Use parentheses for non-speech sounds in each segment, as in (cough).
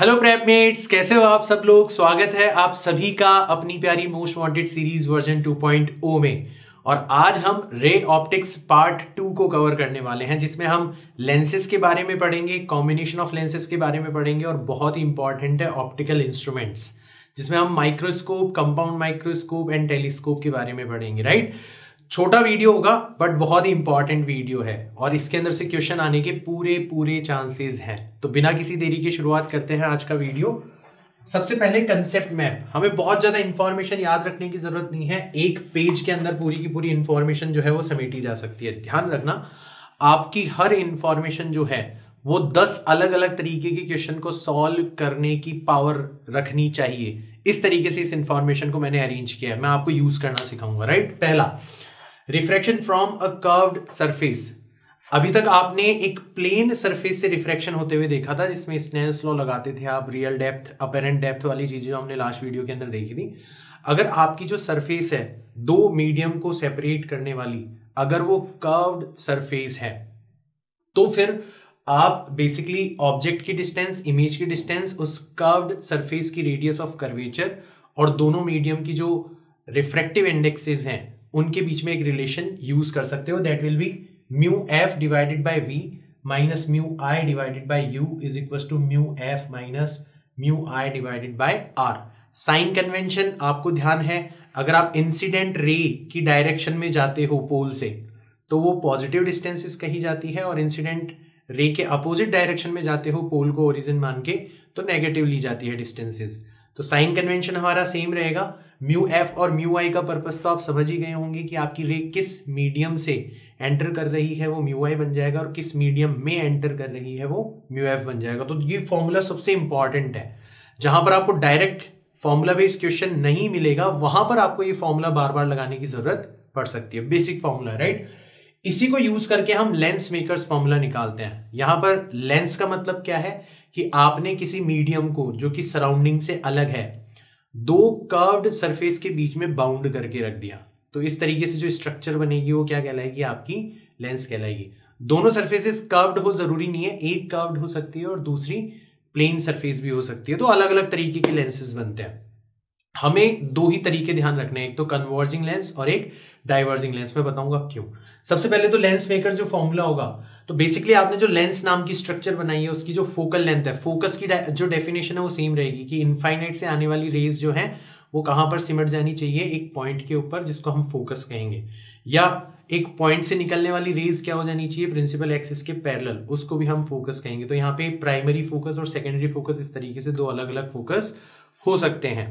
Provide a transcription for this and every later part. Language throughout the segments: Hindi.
हेलो प्रेपमेट्स कैसे हो आप सब लोग? स्वागत है आप सभी का अपनी प्यारी मोस्ट वांटेड सीरीज़ वर्जन 2.0 में। और आज हम रे ऑप्टिक्स पार्ट टू को कवर करने वाले हैं, जिसमें हम लेंसेज के बारे में पढ़ेंगे कॉम्बिनेशन ऑफ़ लेंसेज के बारे में पढ़ेंगे और बहुत ही इंपॉर्टेंट है ऑप्टिकल इंस्ट्रूमेंट्स जिसमें हम microscope compound microscope and telescope के बारे में पढ़ेंगे राइट छोटा वीडियो होगा बट बहुत ही इंपॉर्टेंट वीडियो है। और इसके अंदर से क्वेश्चन आने के पूरे पूरे चांसेस हैं। तो बिना किसी देरी की शुरुआत करते हैं आज का वीडियो। सबसे पहले कंसेप्ट मैप हमें बहुत ज़्यादा इंफॉर्मेशन याद रखने की ज़रूरत नहीं है। एक पेज के अंदर पूरी की पूरी इंफॉर्मेशन जो है वो समेटी जा सकती है। ध्यान रखना, आपकी हर इंफॉर्मेशन जो है, वो दस अलग अलग तरीके के क्वेश्चन को सॉल्व करने की पावर रखनी चाहिए। इस तरीके से इस इंफॉर्मेशन को मैंने अरेंज किया है। मैं आपको यूज़ करना सिखाऊँगा राइट पहला refraction from a curved surface अभी तक आपने एक प्लेन सरफेस से रिफ्रैक्शन होते हुए देखा था, जिसमें स्नेल्स लॉ लगाते थे आप रियल डेप्थ अपेरेंट डेप्थ वाली चीज़ें हमने लास्ट वीडियो के अंदर देखी थी। अगर आपकी जो सरफेस है, दो मीडियम को सेपरेट करने वाली, अगर वो कर्व्ड सरफेस है तो फिर आप बेसिकली ऑब्जेक्ट की डिस्टेंस इमेज की डिस्टेंस उस कर्व्ड सरफेस की रेडियस ऑफ़ कर्वेचर और दोनों मीडियम की जो रिफ्रेक्टिव इंडेक्सेस हैं उनके बीच में एक रिलेशन यूज़ कर सकते हो. That will be mu f divided by v minus mu i divided by u is equal to mu f minus mu i divided by r sign convention आपको ध्यान है. अगर आप इंसिडेंट रे की डायरेक्शन में जाते हो पोल से तो वो पॉजिटिव डिस्टेंसेस कही जाती है और इंसिडेंट रे के अपोजिट डायरेक्शन में जाते हो पोल को ओरिजिन मान के तो नेगेटिव ली जाती है डिस्टेंसेस तो साइन कन्वेंशन हमारा सेम रहेगा. म्यू एफ़ और म्यू आई का पर्पज तो आप समझ ही गए होंगे कि आपकी रे किस मीडियम से एंटर कर रही है वो म्यू आई बन जाएगा और किस मीडियम में एंटर कर रही है वो म्यू एफ़ बन जाएगा। तो ये फॉर्मूला सबसे इंपॉर्टेंट है। जहाँ पर आपको डायरेक्ट फॉर्मूला बेस्ड क्वेश्चन नहीं मिलेगा, वहाँ पर आपको ये फॉर्मूला बार बार लगाने की ज़रूरत पड़ सकती है। बेसिक फॉर्मूला राइट इसी को यूज़ करके हम लेंस मेकर्स फॉर्मूला निकालते हैं। यहाँ पर लेंस का मतलब क्या है कि आपने किसी मीडियम को, जो कि सराउंडिंग से अलग है दो कर्व्ड सरफेस के बीच में बाउंड करके रख दिया। तो इस तरीके से जो स्ट्रक्चर बनेगी, वो क्या कहलाएगी? आपकी लेंस कहलाएगी। दोनों सरफेसेस कर्व्ड हो, ज़रूरी नहीं है, एक कर्व्ड हो सकती है और दूसरी प्लेन सरफेस भी हो सकती है। तो अलग अलग तरीके के लेंसेज बनते हैं। हमें दो ही तरीके ध्यान रखने हैं, एक तो कन्वर्जिंग लेंस और एक डाइवर्जिंग लेंस मैं बताऊँगा क्यों। सबसे पहले तो लेंस मेकर जो फॉर्मूला होगा तो बेसिकली आपने जो लेंस नाम की स्ट्रक्चर बनाई है, उसकी जो फोकल लेंथ है फोकस की जो डेफिनेशन है वो सेम रहेगी कि इनफाइनाइट से आने वाली रेज जो है, वो कहाँ पर सिमट जानी चाहिए, एक पॉइंट के ऊपर जिसको हम फोकस कहेंगे। या एक पॉइंट से निकलने वाली रेज क्या हो जानी चाहिए प्रिंसिपल एक्सिस के पैरेलल उसको भी हम फोकस कहेंगे। तो यहाँ पे प्राइमरी फोकस और सेकेंडरी फोकस इस तरीके से दो अलग अलग फोकस हो सकते हैं।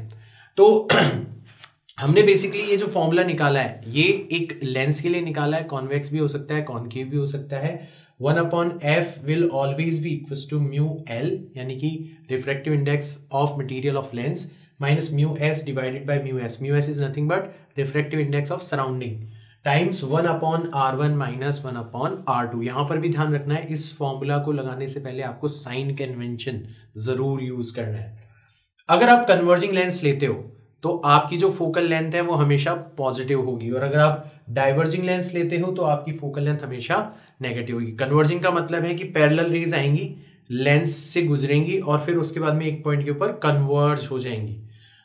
तो (clears throat) हमने बेसिकली ये जो फॉर्मूला निकाला है, ये एक लेंस के लिए निकाला है कॉन्वेक्स भी हो सकता है कॉनकेव भी हो सकता है। One upon f will always be equal to mu l, यानी कि refractive index of material of lens minus mu s divided by mu s. Mu s is nothing but refractive index of surrounding. Times one upon r one minus one upon r two. यहाँ पर भी ध्यान रखना है, इस फॉर्मूला को लगाने से पहले आपको साइन कन्वेंशन ज़रूर यूज़ करना है। अगर आप कन्वर्जिंग लेंस लेते हो तो आपकी जो फोकल लेंथ है वो हमेशा पॉजिटिव होगी। और अगर आप डाइवर्जिंग लेंस लेते हो तो आपकी फोकल लेंथ हमेशा नेगेटिव होगी। कन्वर्जिंग का मतलब है कि पैरेलल रेज आएँगी लेंस से गुजरेंगी और फिर उसके बाद में एक पॉइंट के ऊपर कन्वर्ज हो जाएँगी।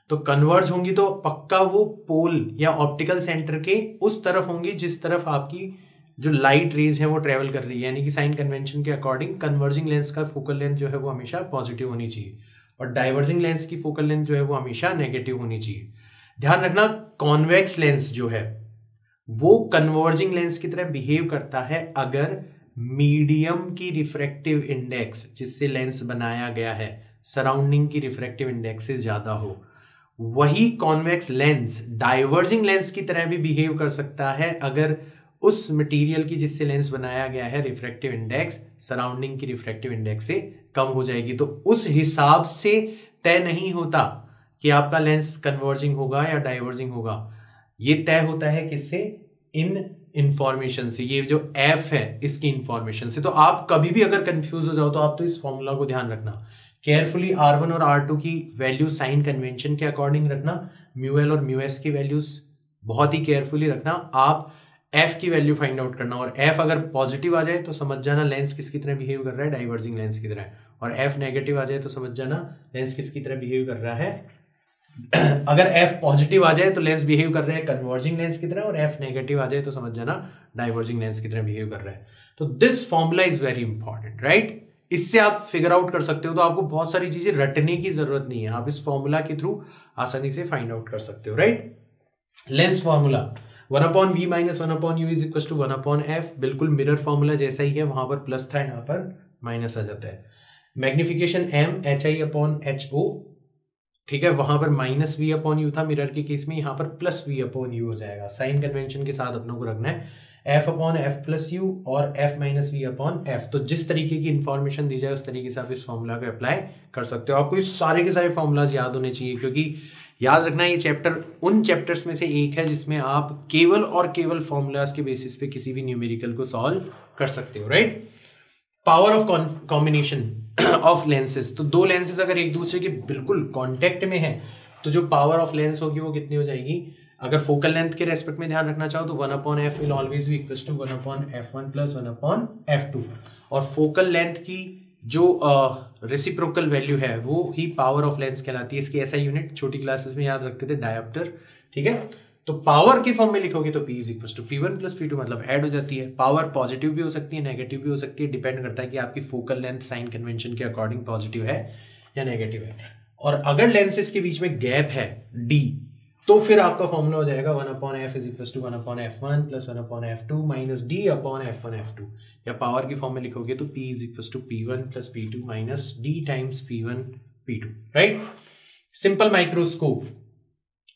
तो कन्वर्ज होंगी तो पक्का वो पोल या ऑप्टिकल सेंटर के उस तरफ़ होंगी जिस तरफ़ आपकी जो लाइट रेज है वो ट्रेवल कर रही है। यानी कि साइन कन्वेंशन के अकॉर्डिंग कन्वर्जिंग लेंस का फोकल लेंथ जो है वो हमेशा पॉजिटिव होनी चाहिए और डाइवर्जिंग लेंस की फोकल लेंथ जो है वो हमेशा नेगेटिव होनी चाहिए। ध्यान रखना कॉन्वेक्स लेंस जो है वो कन्वर्जिंग लेंस की तरह बिहेव करता है अगर मीडियम की रिफ्रेक्टिव इंडेक्स जिससे लेंस बनाया गया है सराउंडिंग की रिफ्रेक्टिव इंडेक्स से ज़्यादा हो, वही कॉन्वेक्स लेंस डाइवर्जिंग लेंस की तरह भी बिहेव कर सकता है अगर उस मटेरियल की जिससे लेंस बनाया गया है रिफ्रेक्टिव इंडेक्स सराउंडिंग की रिफ्रेक्टिव इंडेक्स से कम हो जाएगी। तो उस हिसाब से तय नहीं होता कि आपका लेंस कन्वर्जिंग होगा या डाइवर्जिंग होगा। ये तय होता है किससे? इन इंफॉर्मेशन से। ये जो एफ़ है, इसकी इंफॉर्मेशन से। तो आप कभी भी अगर कंफ्यूज हो जाओ तो आप तो इस फॉर्मूला को ध्यान रखना। केयरफुली आर वन और आर टू की वैल्यू साइन कन्वेंशन के अकॉर्डिंग रखना। म्यू एल और म्यू एस की वैल्यूज़ बहुत ही केयरफुली रखना। आप एफ़ की वैल्यू फाइंड आउट करना। और एफ़ अगर पॉजिटिव आ जाए तो समझ जाना लेंस किसकी तरह बिहेव कर रहा है डाइवर्जिंग लेंस की तरह। और एफ़ नेगेटिव आ जाए तो समझ जाना लेंस किसकी तरह बिहेव कर रहा है (clears throat) अगर एफ़ पॉजिटिव आ जाए तो लेंस बिहेव कर रहे हैं कन्वर्जिंग लेंस की तरह और एफ़ नेगेटिव आ जाए तो समझ जाना डाइवर्जिंग लेंस की तरह बिहेव कर रहा है। तो this formula is very important right इससे आप फिगर आउट कर सकते हो तो आपको बहुत सारी चीज़ें रटने की ज़रूरत नहीं है। आप इस फॉर्मूला के थ्रू आसानी से फाइंड आउट कर सकते हो right lens formula one upon v minus one upon u is equal to one upon f बिल्कुल मिरर फॉर्मूला जैसा ही है, वहाँ पर प्लस था, यहाँ पर माइनस आ जाता है। Magnification m h i upon h o ठीक है, वहाँ पर माइनस वी अपॉन यू था मिरर के केस में, यहाँ पर प्लस वी अपॉन यू हो जाएगा। साइन कन्वेंशन के साथ अपनों को रखना है। F upon f plus u और f minus v upon f तो जिस तरीके की इंफॉर्मेशन दी जाए, उस तरीके से आप इस फॉर्मूला को अप्लाई कर सकते हो। आपको इस सारे के सारे फॉर्मूलाज याद होने चाहिए, क्योंकि याद रखना ये चैप्टर उन चैप्टर्स में से एक है जिसमें आप केवल और केवल फॉर्मूलाज के बेसिस पे किसी भी न्यूमेरिकल को सॉल्व कर सकते हो right power of combination of lenses तो दो लेंसेज अगर एक दूसरे के बिल्कुल कॉन्टेक्ट में है तो जो पावर ऑफ़ लेंस होगी वो कितनी हो जाएगी? अगर फोकल लेंथ के रेस्पेक्ट में ध्यान रखना चाहो तो one upon f will always be equal to one upon f one plus one upon f two और फोकल लेंथ की जो रेसिप्रोकल uh, वैल्यू है वो ही पावर ऑफ़ लेंस कहलाती है। इसकी ऐसा यूनिट छोटी क्लासेस में याद रखते थे डायप्टर ठीक है? तो पावर के फॉर्म में लिखोगे? तो p is equal to p one plus p two मतलब ऐड हो जाती है। पावर पॉजिटिव भी हो सकती है नेगेटिव भी हो सकती है डिपेंड करता है कि आपकी फोकल लेंथ साइन कन्वेंशन के अकॉर्डिंग पॉजिटिव है या नेगेटिव है। और अगर लेंसेज के बीच में गैप है डी तो फिर आपका फॉर्मूला हो जाएगा one upon f is equal to one upon f one plus one upon f two minus d upon f one f two या पावर की फॉर्म में लिखोगे तो p is equal to p one plus p two minus d times p one p two right simple microscope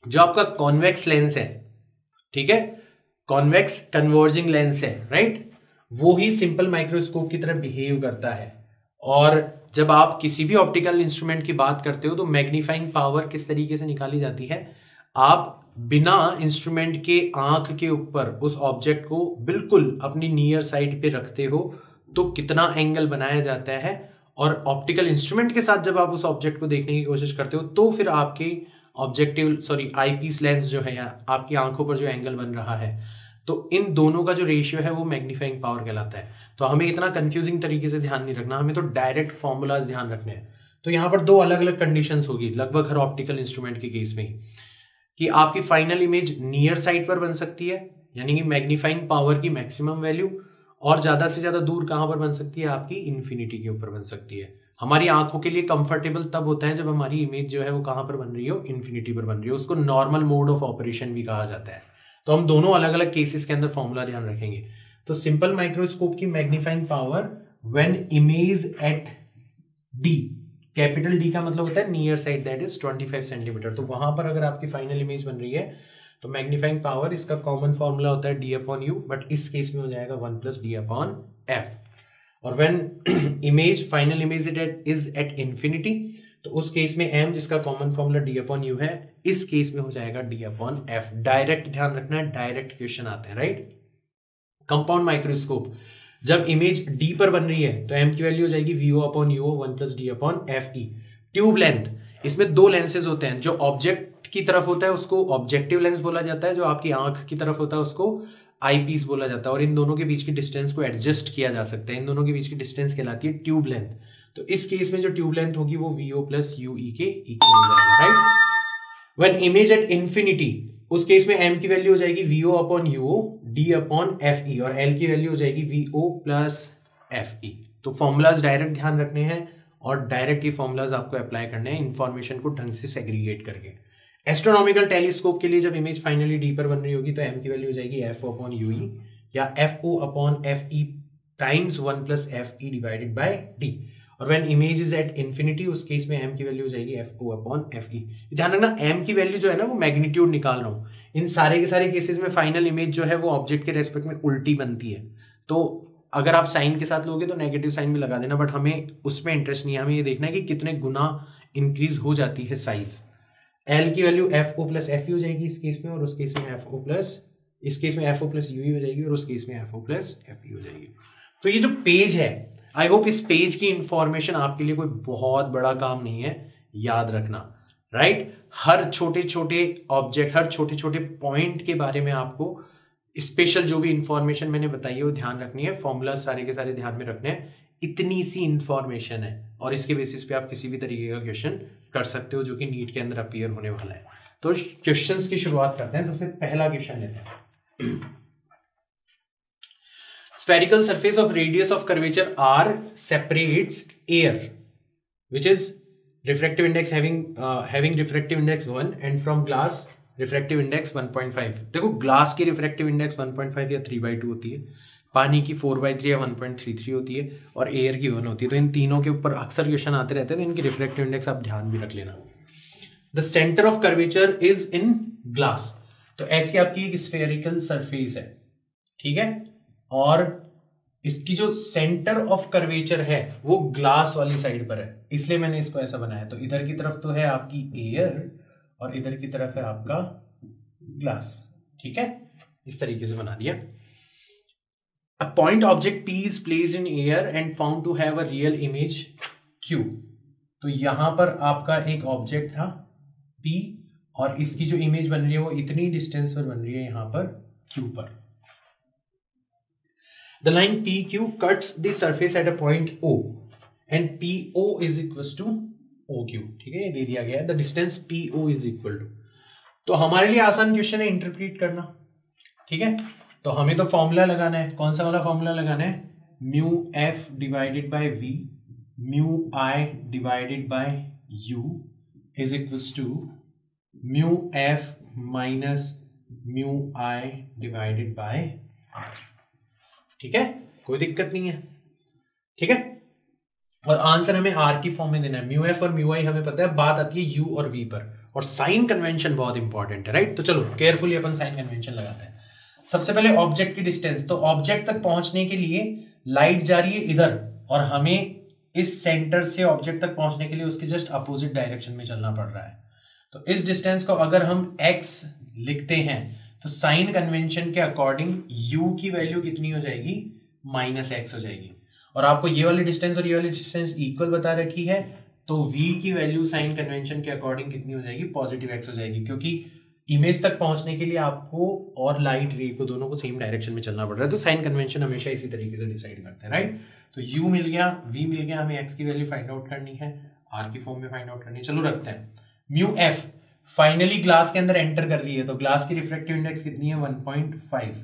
जो आपका कॉन्वेक्स लेंस है, ठीक है? कॉन्वेक्स कन्वर्जिंग लेंस है राइट वो ही सिंपल माइक्रोस्कोप की तरह बिहेव करता है। और जब आप किसी भी ऑप्टिकल इंस्ट्रूमेंट की बात करते हो तो मैग्नीफाइंग पावर किस तरीके से निकाली जाती है? आप बिना इंस्ट्रूमेंट के आँख के ऊपर उस ऑब्जेक्ट को बिल्कुल अपनी नियर साइड पे रखते हो तो कितना एंगल बनाया जाता है। और ऑप्टिकल इंस्ट्रूमेंट के साथ जब आप उस ऑब्जेक्ट को देखने की कोशिश करते हो तो फिर आपके ऑब्जेक्टिव सॉरी आईपीस लेंस जो है आपकी आँखों पर जो एंगल बन रहा है तो इन दोनों का जो रेशियो है वो मैग्नीफाइंग पावर कहलाता है। तो हमें इतना कंफ्यूजिंग तरीके से ध्यान नहीं रखना, हमें तो डायरेक्ट फॉर्मूलाज ध्यान रखने हैं। तो यहाँ पर दो अलग अलग कंडीशंस होगी, लगभग हर ऑप्टिकल इंस्ट्रूमेंट के केस में कि आपकी फाइनल इमेज नियर साइड पर बन सकती है, यानी कि मैग्नीफाइंग पावर की मैक्सिमम वैल्यू और ज़्यादा से ज़्यादा दूर कहाँ पर बन सकती है, आपकी इन्फिनिटी के ऊपर बन सकती है। हमारी आँखों के लिए कंफर्टेबल तब होता है जब हमारी इमेज जो है वो कहाँ पर बन रही हो? इन्फिनिटी पर बन रही हो। उसको नॉर्मल मोड ऑफ़ ऑपरेशन भी कहा जाता है। तो हम दोनों अलग अलग केसेस के अंदर फॉर्मूला ध्यान रखेंगे। तो सिंपल माइक्रोस्कोप की magnifying power when image at d capital d का मतलब होता है near side that is 25 centimetre तो वहाँ पर अगर आपकी फाइनल इमेज बन रही है तो मैग्नीफाइंग पावर इसका कॉमन फॉर्मूला होता है डी अपॉन यू बट इस केस में हो जाएगा one plus d upon f और when image final image it is at infinity तो उस केस में एम जिसका common formula d upon u है, इस केस में हो जाएगा डी अपॉन एफ़ डायरेक्ट ध्यान रखना है डायरेक्ट क्वेश्चन आते हैं राइट कंपाउंड माइक्रोस्कोप जब इमेज डी पर बन रही है तो एम की वैल्यू हो जाएगी v o upon u o one plus d upon f e tube length इसमें दो लेंसेज होते हैं, जो ऑब्जेक्ट की तरफ़ होता है, उसको ऑब्जेक्टिव लेंस बोला जाता है, जो आपकी आँख की तरफ़ होता है, उसको आई पीस बोला जाता है और इन दोनों के बीच की डिस्टेंस को एडजस्ट किया जा सकता है। इन दोनों के बीच की डिस्टेंस कहलाती है ट्यूब लेंथ तो इस केस में जो ट्यूब लेंथ होगी वो वीओ प्लस यू ई के इक्वल हो जाएगा right when image at infinity उस केस में एम की वैल्यू हो जाएगी v o upon u o d upon f e और एल की वैल्यू हो जाएगी v o plus f e तो फॉर्मूलाज डायरेक्ट ध्यान रखने हैं और डायरेक्ट ये फॉर्मूलाज आपको अप्लाई करने हैं इन्फॉर्मेशन को ढंग से सेग्रीगेट करके। एस्ट्रोनॉमिकल टेलीस्कोप के लिए जब इमेज फाइनली डी पर बन रही होगी तो एम की वैल्यू हो जाएगी एफ़ अपॉन यू ई या f o upon f e times one plus f e divided by d और when image is at infinity उस केस में एम की वैल्यू हो जाएगी f o upon f e ध्यान रखना एम की वैल्यू जो है ना, वो मैग्नीट्यूड निकाल रहा हूँ। इन सारे के सारे केसेस में फाइनल इमेज जो है, वो ऑब्जेक्ट के रेस्पेक्ट में उल्टी बनती है। तो अगर आप साइन के साथ लोगे तो नेगेटिव साइन भी लगा देना बट हमें उसमें इंटरेस्ट नहीं है। हमें ये देखना है कि कितने गुना इंक्रीज हो जाती है साइज़ एल की value f o plus f हो जाएगी इस केस में और उस केस में एफ़ ओ प्लस इस केस में एफ़ ओ प्लस यू हो जाएगी और उस केस में एफ़ ओ प्लस एफ़ हो जाएगी तो ये जो पेज है आई होप इस पेज की इंफॉर्मेशन आपके लिए कोई बहुत बड़ा काम नहीं है, याद रखना राइट right? हर छोटे छोटे ऑब्जेक्ट हर छोटे छोटे पॉइंट के बारे में आपको स्पेशल जो भी इंफॉर्मेशन मैंने बताई है वो ध्यान रखनी है फॉर्मूला सारे के सारे ध्यान में रखने हैं इतनी सी इंफॉर्मेशन है? और इसके बेसिस पे आप किसी भी तरीके का क्वेश्चन कर सकते हो जो कि नीट के अंदर अपियर होने वाला है। तो क्वेश्चंस की शुरुआत करते हैं। सबसे पहला क्वेश्चन लेते हैं। Spherical surface of radius of curvature r separates air which is refractive index having refractive index one and from glass refractive index 1.5 देखो ग्लास की रिफ्रेक्टिव इंडेक्स 1.5 या थ्री बाई टू होती है। पानी की फोर बाई थ्री या 1.33 होती है और एयर की वन होती है। तो इन तीनों के ऊपर अक्सर क्वेश्चन आते रहते हैं तो इनकी रिफ्रेक्टिव इंडेक्स आप ध्यान भी रख लेना। The centre of curvature is in glass तो ऐसी आपकी एक स्फेरिकल सरफेस है, ठीक है? और इसकी जो सेंटर ऑफ़ कर्वेचर है, वो ग्लास वाली साइड पर है। इसलिए मैंने इसको ऐसा बनाया। तो इधर की तरफ़ तो है आपकी एयर और इधर की तरफ़ है आपका ग्लास ठीक है? इस तरीके से बना दिया। A point object P is place in air and found to have a real image Q तो यहाँ पर आपका एक ऑब्जेक्ट था पी और इसकी जो इमेज बन रही है वो इतनी डिस्टेंस पर बन रही है यहाँ पर क्यू पर। Q cuts the surface at a point O and P O is equal to O Q ठीक है, ये दे दिया गया है। The distance O is equal to तो हमारे लिए आसान क्वेश्चन है इंटरप्रीट करना। ठीक है? तो हमें तो फॉर्मूला लगाना है। कौन सा वाला फॉर्मूला लगाना है? Mu F divided by V mu I divided by U is equals to mu F minus mu I divided by R ठीक है? कोई दिक्कत नहीं है। ठीक है? और आंसर हमें आर की फॉर्म में देना है। म्यू एफ़ और म्यू आई हमें पता है, बात आती है यू और वी पर। और साइन कन्वेंशन बहुत इंपॉर्टेंट है राइट तो चलो केयरफुली अपन साइन कन्वेंशन लगाते हैं। सबसे पहले ऑब्जेक्ट की डिस्टेंस तो ऑब्जेक्ट तक पहुँचने के लिए लाइट जा रही है इधर, और हमें इस सेंटर से ऑब्जेक्ट तक पहुँचने के लिए उसके जस्ट अपोजिट डायरेक्शन में चलना पड़ रहा है। तो इस डिस्टेंस को अगर हम x लिखते हैं तो साइन कन्वेंशन के अकॉर्डिंग u की वैल्यू कितनी हो जाएगी? माइनस एक्स हो जाएगी। और आपको ये वाली डिस्टेंस और ये वाली डिस्टेंस इक्वल बता रखी है तो v की वैल्यू साइन कन्वेंशन के अकॉर्डिंग कितनी हो जाएगी? पॉजिटिव एक्स हो जाएगी, क्योंकि इमेज तक पहुँचने के लिए आपको और लाइट रे को दोनों को सेम डायरेक्शन में चलना पड़ रहा है। तो साइन कन्वेंशन हमेशा इसी तरीके से डिसाइड करते हैं राइट तो यू मिल गया वी मिल गया, हमें एक्स की वैल्यू फाइंड आउट करनी है आर की फॉर्म में फाइंड आउट करनी है। चलो रखते हैं। म्यू f फाइनली ग्लास के अंदर एंटर कर रही है तो ग्लास की रिफ्लेक्टिव इंडेक्स कितनी है? 1.5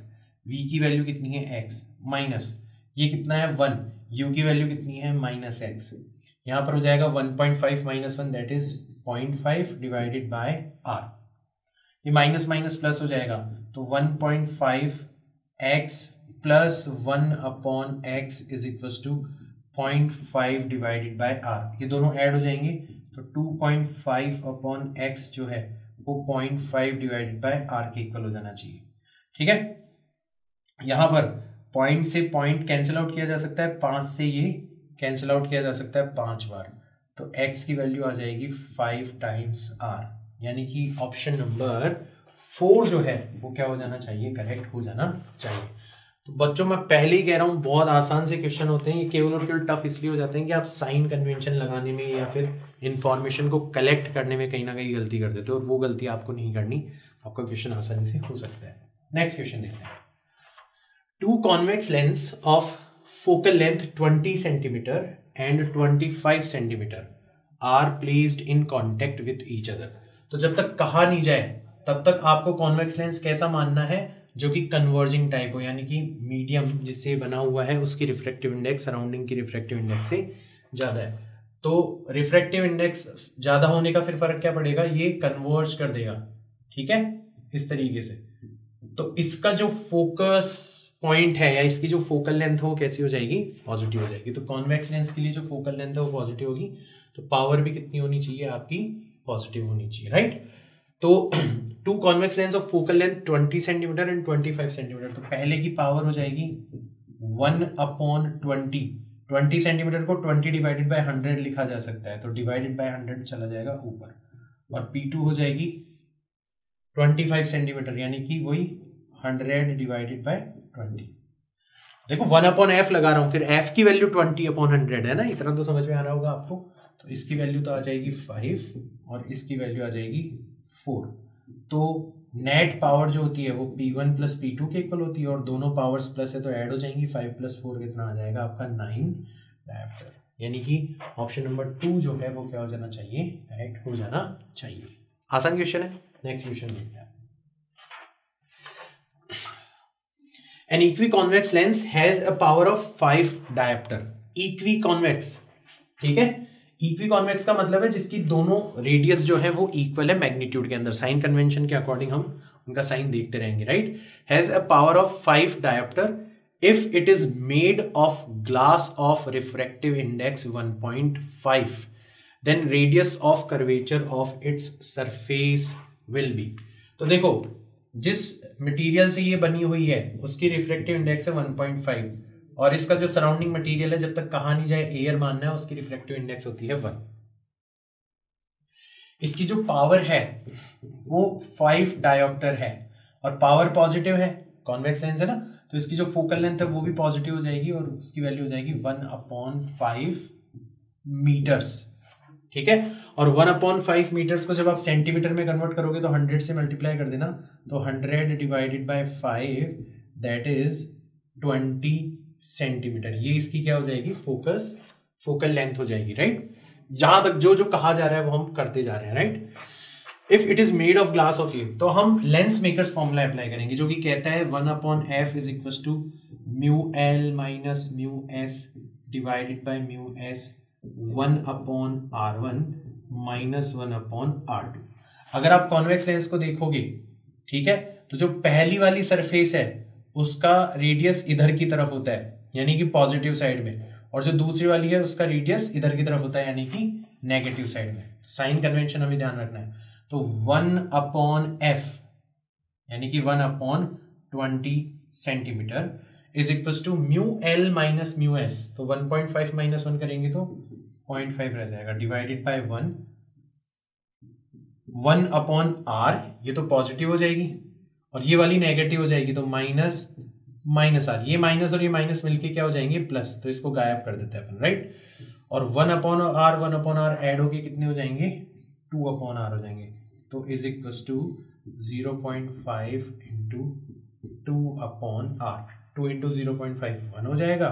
v की वैल्यू कितनी है? x माइनस ये कितना है? 1 u की वैल्यू कितनी है? माइनस एक्स यहाँ पर हो जाएगा 1.5 point five minus one that is 0.5 divided by r ये माइनस माइनस प्लस हो जाएगा। तो 1.5 x plus one upon X is equal to point five divided by R. ये दोनों ऐड हो जाएँगे। तो 2.5 अपॉन एक्स जो है, वो 0.5 डिवाइडेड बाय आर के इक्वल हो जाना चाहिए। ठीक है? यहाँ पर पॉइंट से पॉइंट कैंसिल आउट किया जा सकता है, पाँच से ये कैंसिल आउट किया जा सकता है पाँच बार। तो एक्स की वैल्यू आ जाएगी फाइव टाइम्स r यानी कि ऑप्शन नंबर फोर जो है, वो क्या हो जाना चाहिए करेक्ट हो जाना चाहिए। तो बच्चों, मैं पहले ही कह रहा हूँ, बहुत आसान से क्वेश्चन होते हैं, ये केवल और केवल टफ इसलिए हो जाते हैं कि आप साइन कन्वेंशन लगाने में या फिर इंफॉर्मेशन को कलेक्ट करने में कहीं ना कहीं गलती कर देते हो, और वो गलती आपको नहीं करनी, आपका क्वेश्चन आसानी से हो सकता है। नेक्स्ट क्वेश्चन देखते हैं। Two convex lens of focal length 20 centimetre and 25 centimetre are placed in contact with each other तो जब तक कहा नहीं जाए, तब तक आपको कॉन्वेक्स लेंस कैसा मानना है, जो कि कन्वर्जिंग टाइप हो, यानी कि मीडियम जिससे बना हुआ है, उसकी रिफ्रेक्टिव इंडेक्स सराउंडिंग की रिफ्रेक्टिव इंडेक्स से ज़्यादा है। तो रिफ्रेक्टिव इंडेक्स ज़्यादा होने का फिर फ़र्क क्या पड़ेगा? ये कन्वर्ज कर देगा, ठीक है? इस तरीके से। तो इसका जो फोकस पॉइंट है या इसकी जो फोकल लेंथ हो कैसी हो जाएगी? पॉजिटिव हो जाएगी। तो कॉन्वेक्स लेंस के लिए जो फोकल लेंथ है, वो पॉजिटिव होगी। तो पावर भी कितनी होनी चाहिए आपकी? पॉजिटिव होनी चाहिए राइट तो two convex lens of focal length 20 centimetre and 25 centimetre तो पहले की पावर हो जाएगी one upon twenty twenty centimetre को ट्वेंटी डिवाइडेड बाय हंड्रेड लिखा जा सकता है तो डिवाइडेड बाय हंड्रेड चला जाएगा ऊपर. और पी हो जाएगी ट्वेंटी फाइव सेंटीमीटर यानी कि वही हंड्रेड डिवाइडेड बाय ट्वेंटी देखो वन अपॉन एफ़ लगा रहा हूँ, फिर एफ़ की वैल्यू ट्वेंटी अपॉन हंड्रेड है ना? इतना तो समझ में आ रहा होगा आपको। तो इसकी वैल्यू तो आ जाएगी फाइव और इसकी वैल्यू आ जाएगी फोर तो नेट पावर जो होती है वो P one plus P two के इक्वल होती है और दोनों पावर्स प्लस है तो ऐड हो जाएँगी फाइव प्लस फोर कितना आ जाएगा आपका नाइन डायप्टर यानी कि ऑप्शन नंबर टू जो है वो क्या हो जाना चाहिए? करेक्ट हो जाना चाहिए. आसान क्वेश्चन है? नेक्स्ट क्वेश्चन देखते हैं. An equiconvex lens has has a power of 5 diopter. Equiconvex. ठीक है? इक्विकॉन्वेक्स का मतलब है जिसकी दोनों रेडियस जो है वो इक्वल है मैग्नीट्यूड के अंदर। साइन कन्वेंशन के अकॉर्डिंग हम उनका साइन देखते रहेंगे right has a power of five dioptre if it is made of glass of refractive index 1.5 then radius of curvature of its surface will be तो देखो, जिस मटेरियल से ये बनी हुई है, उसकी रिफ्रेक्टिव इंडेक्स है 1.5 और इसका जो सराउंडिंग मटेरियल है, जब तक कहा नहीं जाए एयर मानना है, उसकी रिफ्लेक्टिव इंडेक्स होती है वन इसकी जो पावर है, वो फाइव डायोप्टर है और पावर पॉजिटिव है कॉन्वेक्स लेंस है ना? तो इसकी जो फोकल लेंथ है, वो भी पॉजिटिव हो जाएगी और उसकी वैल्यू हो जाएगी वन अपॉन फाइव मीटर्स ठीक है? और वन अपॉन फाइव मीटर्स को जब आप सेंटीमीटर में कन्वर्ट करोगे तो हंड्रेड से मल्टीप्लाई कर देना। तो hundred divided by five that is twenty centimetre. ये इसकी क्या हो जाएगी? फोकस, फोकल लेंथ हो जाएगी राइट जहाँ तक जो जो कहा जा रहा है, वो हम करते जा रहे हैं right if it is made of glass of ये तो हम लेंस मेकर्स फॉर्मूला अप्लाई करेंगे, जो कि कहता है one upon F is equal to mu L minus mu S divided by mu S one upon R one minus one upon R two अगर आप कॉन्वेक्स लेंस को देखोगे, ठीक है? तो जो पहली वाली सरफेस है, उसका रेडियस इधर की तरफ़ होता है। यानी कि पॉजिटिव साइड में। और जो दूसरी वाली है, उसका रेडियस इधर की तरफ़ होता है, यानी कि नेगेटिव साइड में। साइन कन्वेंशन हमें ध्यान रखना है। तो वन अपॉन एफ़ यानी कि one upon twenty centimetre is equal to mu L minus mu S तो one point five minus one करेंगे तो पॉइंट फाइव रह जाएगा। Divided by one one upon R ये तो पॉजिटिव हो जाएगी। और ये वाली नेगेटिव हो जाएगी तो माइनस माइनस आर। ये माइनस और ये माइनस मिलके क्या हो जाएँगे? प्लस। तो इसको गायब कर देते हैं अपन राइट और one upon R, one upon R add होके कितने हो जाएँगे? टू अपॉन आर हो जाएँगे। तो is equal to zero point five into two upon R. Two into zero point five one हो जाएगा।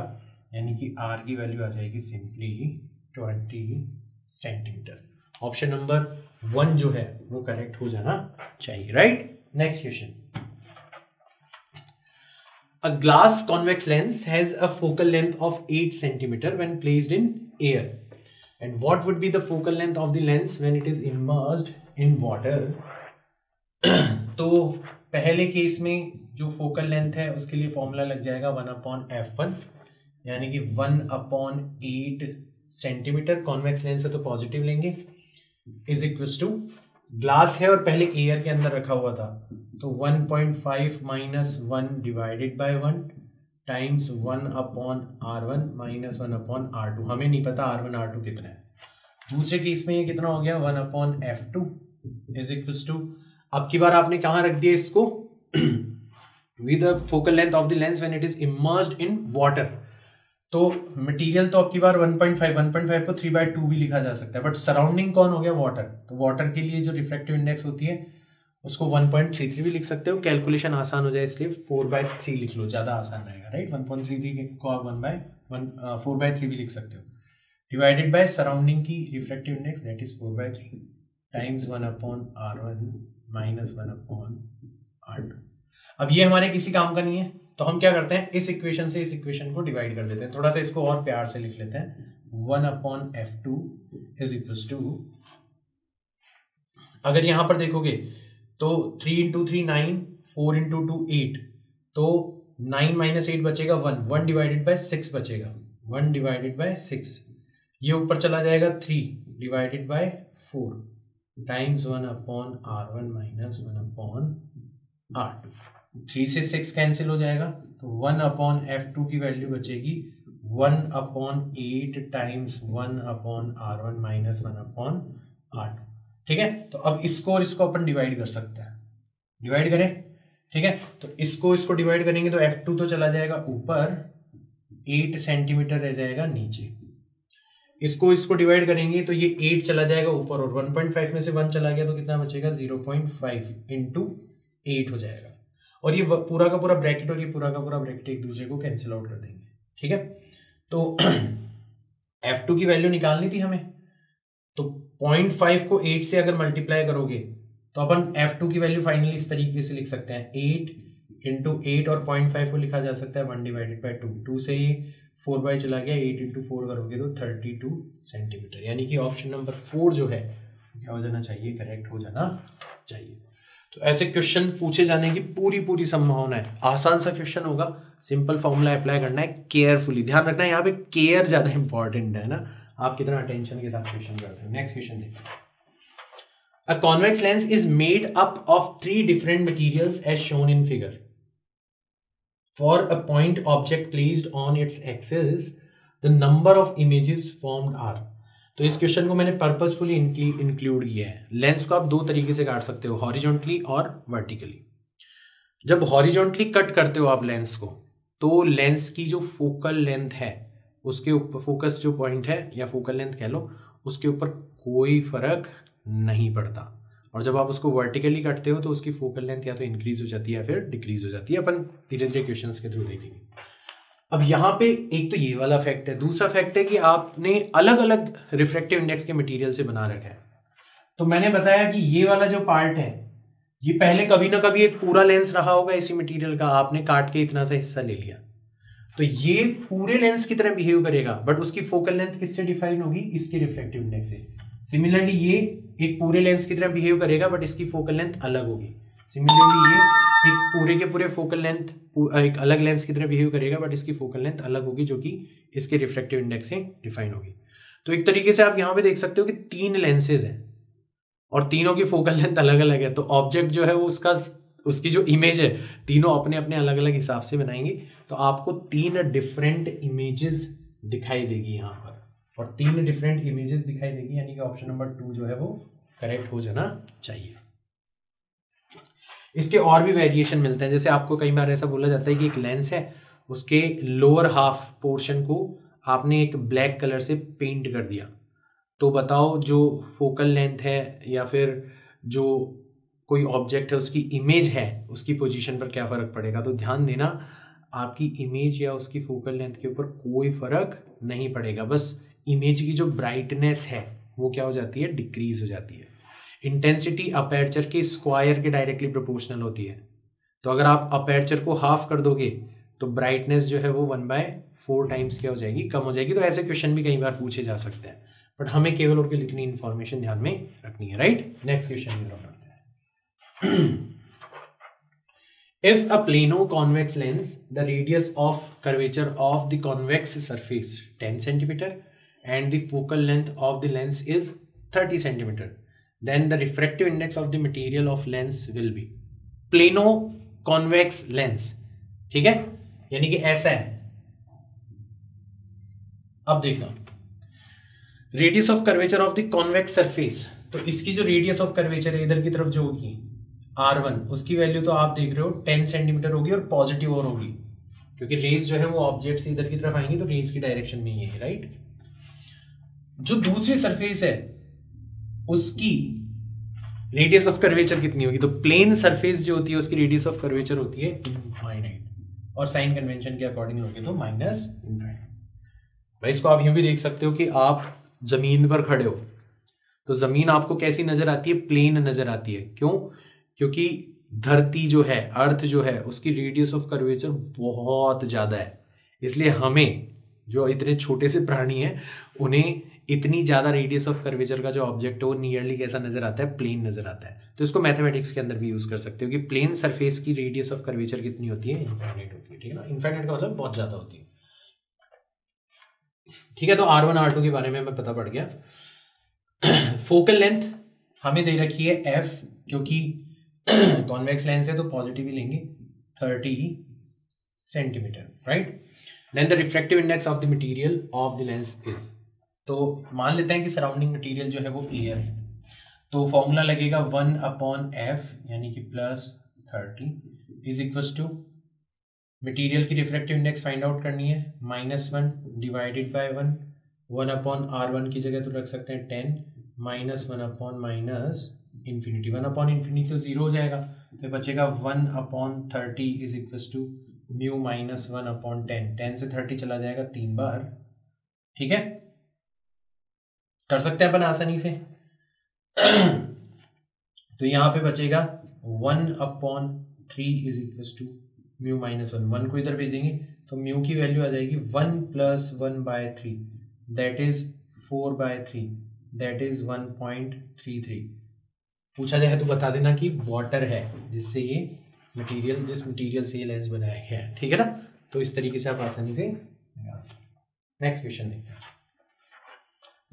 यानी कि आर की वैल्यू आ जाएगी simply twenty centimetre. Option number one जो है, वो करेक्ट हो जाना चाहिए right next question A glass convex lens has a focal length of 8 cm when placed in air. And what would be the focal length of the lens when it is immersed in water? तो पहले केस में जो फोकल लेंथ है उसके लिए फॉर्मूला लग जाएगा वन अपॉन एफ़ वन यानी कि one upon eight centimetre convex lens है तो पॉजिटिव लेंगे इज़ इक्वल टू ग्लास है और पहले एयर के अंदर रखा हुआ था। तो 1.5 point five minus one divided by one times one upon R one minus one upon R two हमें नहीं पता आर वन आर टू कितना है। दूसरे केस में ये कितना हो गया? One upon F two is equal to अब की बार आपने कहा रख दिया इसको? With focal length of the lens when it is immersed in water तो मटेरियल तो आपकी बार 1.5 1.5 को 3 बाय टू भी लिखा जा सकता है बट सराउंडिंग कौन हो गया? वाटर तो वाटर के लिए जो रिफ्लेक्टिव इंडेक्स होती है, उसको 1.33 भी लिख सकते हो। कैलकुलेशन आसान हो जाए इसलिए फोर बाय थ्री लिख लो, ज़्यादा आसान रहेगा right one point three three को आप one by one four by three भी लिख सकते हो। डिवाइडेड बाय सराउंडिंग की reflective index that is four by three times one upon R one minus one upon R two अब ये हमारे किसी काम का नहीं है। तो हम क्या करते हैं? इस इक्वेशन से इस इक्वेशन को डिवाइड कर देते हैं। थोड़ा सा इसको और प्यार से लिख लेते हैं। One upon F two is equal to अगर यहाँ पर देखोगे तो three into three nine four into two eight तो नाइन माइनस एट बचेगा one one divided by six बचेगा। वन डिवाइडेड बाय सिक्स ये ऊपर चला जाएगा three divided by four times one upon R one minus one upon R two three से सिक्स कैंसिल हो जाएगा तो वन अपॉन एफ़ टू की वैल्यू बचेगी। One upon eight times one upon R one minus one upon R two ठीक है? तो अब इसको और इसको अपन डिवाइड कर सकते हैं। डिवाइड करें। ठीक है? तो इसको इसको डिवाइड करेंगे तो एफ़ टू तो चला जाएगा ऊपर। एट सेंटीमीटर रह जाएगा नीचे। इसको इसको डिवाइड करेंगे तो ये एट चला जाएगा ऊपर और वन पॉइंट फाइव में से वन चला गया तो कितना बचेगा? Zero point five into eight हो जाएगा। और ये पूरा का पूरा ब्रैकेट और ये पूरा का पूरा ब्रैकेट एक दूसरे को कैंसिल आउट कर देंगे, ठीक है? तो (clears throat) एफ़ टू की वैल्यू निकालनी थी हमें। तो पॉइंट फाइव को एट से अगर मल्टीप्लाई करोगे तो अपन एफ़ टू की वैल्यू फाइनली इस तरीके से लिख सकते हैं। एट इंटू एट और पॉइंट फाइव को लिखा जा सकता है one divided by two two से ही फोर बाई चला गया एट इंटू फोर करोगे तो थर्टी टू सेंटीमीटर यानी कि ऑप्शन नंबर फोर जो है, क्या हो जाना चाहिए? करेक्ट हो जाना चाहिए। तो ऐसे क्वेश्चन पूछे जाने की पूरी पूरी संभावना है आसान सा क्वेश्चन होगा सिंपल फॉर्मूला अप्लाई करना है केयरफुली ध्यान रखना है यहाँ पे केयर ज़्यादा इंपॉर्टेंट है ना आप कितना अटेंशन के साथ क्वेश्चन करते हो नेक्स्ट क्वेश्चन देखिए A convex lens is made up of three different materials as shown in figure. For a point object placed on its axis, the number of images formed are. तो इस क्वेश्चन को मैंने पर्पजफुली इंक्लूड किया है। लेंस को आप दो तरीके से काट सकते हो हॉरिजॉन्टली और वर्टिकली जब हॉरिजॉन्टली कट करते हो आप लेंस को तो लेंस की जो फोकल लेंथ है, उसके ऊपर फोकस जो पॉइंट है, या फोकल लेंथ कह लो, उसके ऊपर कोई फ़र्क नहीं पड़ता। और जब आप उसको वर्टिकली काटते हो तो उसकी फोकल लेंथ या तो इंक्रीज हो जाती है या फिर डिक्रीज हो जाती है। अपन धीरे धीरे क्वेश्चन के थ्रू देखेंगे। अब यहाँ पे एक तो ये वाला फैक्ट है। दूसरा फैक्ट है कि आपने अलग अलग रिफ्लेक्टिव इंडेक्स के मटेरियल से बना रखा है। तो मैंने बताया कि ये वाला जो पार्ट है, ये पहले कभी ना कभी एक पूरा लेंस रहा होगा इसी मटेरियल का। आपने काट के इतना सा हिस्सा ले लिया। तो ये पूरे लेंस की तरह बिहेव करेगा बट उसकी फोकल लेंथ किससे डिफाइन होगी? इसके रिफ्लेक्टिव इंडेक्स से। सिमिलरली ये एक पूरे लेंस की तरह बिहेव करेगा बट इसकी फोकल लेंथ अलग होगी। सिमिलरली ये एक पूरे के पूरे फोकल लेंथ एक अलग लेंस की तरह बिहेव करेगा बट इसकी फोकल लेंथ अलग होगी, जो कि इसके रिफ्लेक्टिव इंडेक्स से डिफाइन होगी। तो एक तरीके से आप यहाँ पे देख सकते हो कि तीन लेंसेज हैं, और तीनों की फोकल लेंथ अलग अलग है। तो ऑब्जेक्ट जो है वो उसका, उसकी जो इमेज है, तीनों अपने अपने अलग अलग हिसाब से बनाएँगे। तो आपको तीन डिफरेंट इमेजेस दिखाई देगी यहाँ पर, और तीन डिफरेंट इमेजेस दिखाई देगी, यानी कि ऑप्शन नंबर टू जो है वो करेक्ट हो जाना चाहिए। इसके और भी वेरिएशन मिलते हैं। जैसे आपको कई बार ऐसा बोला जाता है कि एक लेंस है, उसके लोअर हाफ़ पोर्शन को आपने एक ब्लैक कलर से पेंट कर दिया। तो बताओ जो फोकल लेंथ है या फिर जो कोई ऑब्जेक्ट है, उसकी इमेज है, उसकी पोजीशन पर क्या फ़र्क पड़ेगा? तो ध्यान देना, आपकी इमेज या उसकी फोकल लेंथ के ऊपर कोई फ़र्क नहीं पड़ेगा। बस इमेज की जो ब्राइटनेस है, वो क्या हो जाती है? डिक्रीज हो जाती है। इंटेंसिटी अपेरचर के स्क्वायर के डायरेक्टली प्रोपोर्शनल होती है। तो अगर आप अपेरचर को हाफ़ कर दोगे तो ब्राइटनेस जो है वो वन बाय फोर टाइम्स क्या हो जाएगी? कम हो जाएगी। तो ऐसे क्वेश्चन भी कई बार पूछे जा सकते हैं। बट हमें केवल और केवल इतनी इन्फॉर्मेशन ध्यान में रखनी है right next question a plano convex lens the radius of curvature of the convex surface 10 centimeter, and the focal length of the lens is 30 centimeter then the refractive index of the material of lens will be. Plano convex lens. ठीक है? यानी कि ऐसा है अब देखना। Radius of curvature of the convex surface तो इसकी जो रेडियस ऑफ़ कर्वेचर है, इधर की तरफ़ जो होगी आर वन उसकी वैल्यू तो आप देख रहे हो टेन सेंटीमीटर होगी और पॉजिटिव और होगी। क्योंकि रेस जो है वो ऑब्जेक्ट से इधर की तरफ़ आएँगी तो रेस की डायरेक्शन में ही है राइट जो दूसरी सरफेस है उसकी रेडियस ऑफ़ कर्वेचर कितनी होगी? तो प्लेन सरफेस जो होती है, उसकी रेडियस ऑफ़ कर्वेचर होती है इनफाइनाइट और साइन कन्वेंशन के अकॉर्डिंग होगी तो माइनस भाई, इसको आप यूँ भी देख सकते हो कि आप ज़मीन पर खड़े हो। तो ज़मीन आपको कैसी नज़र आती है? प्लेन नज़र आती है। क्यों? क्योंकि धरती जो है अर्थ जो है, उसकी रेडियस ऑफ़ कर्वेचर बहुत ज़्यादा है। इसलिए हमें, जो इतने छोटे से प्राणी हैं, उन्हें इतनी ज़्यादा रेडियस ऑफ़ कर्वेचर का जो ऑब्जेक्ट है, वो नियरली कैसा नज़र आता है? प्लेन नज़र आता है। तो इसको मैथमेटिक्स के अंदर भी यूज़ कर सकते हो कि प्लेन सरफेस की रेडियस ऑफ़ कर्वेचर कितनी होती है? इनफाइनाइट होती है, ठीक है ना? इनफाइनाइट का मतलब बहुत ज़्यादा होती है। ठीक है तो आर वन आर टू के बारे में हमें पता पड़ गया। (clears throat) फोकल लेंथ हमें दे रखी है एफ़ क्योंकि (clears throat) कॉन्वेक्स लेंस है तो पॉजिटिव ही लेंगे। Thirty centimetre right then the reflective index of the material of the lens is तो मान लेते हैं कि सराउंडिंग मटेरियल जो है वो एयर है। तो फॉर्मूला लगेगा वन अपॉन एफ़ यानी कि plus thirty is equal to material की रिफ्लेक्टिव इंडेक्स फाइंड आउट करनी है minus one divided by one one upon R one की जगह तो रख सकते हैं ten minus one upon minus infinity one upon infinity तो ज़ीरो हो जाएगा। तो बचेगा one upon thirty is equal to mu minus one upon ten ten से थर्टी चला जाएगा तीन बार। ठीक है? कर सकते हैं अपन आसानी से। (clears throat) तो यहाँ पे बचेगा। One upon three is equal to mu minus one. One को इधर भेजेंगे तो म्यू की वैल्यू आ जाएगी one plus one by three. That is four by three. That is one point three three पूछा जाए तो बता देना कि वाटर है, जिससे ये मटेरियल जिस मटेरियल से ये लेंस बनाया गया है। ठीक है ना? तो इस तरीके से आप आसानी से नेक्स्ट क्वेश्चन देखते हैं।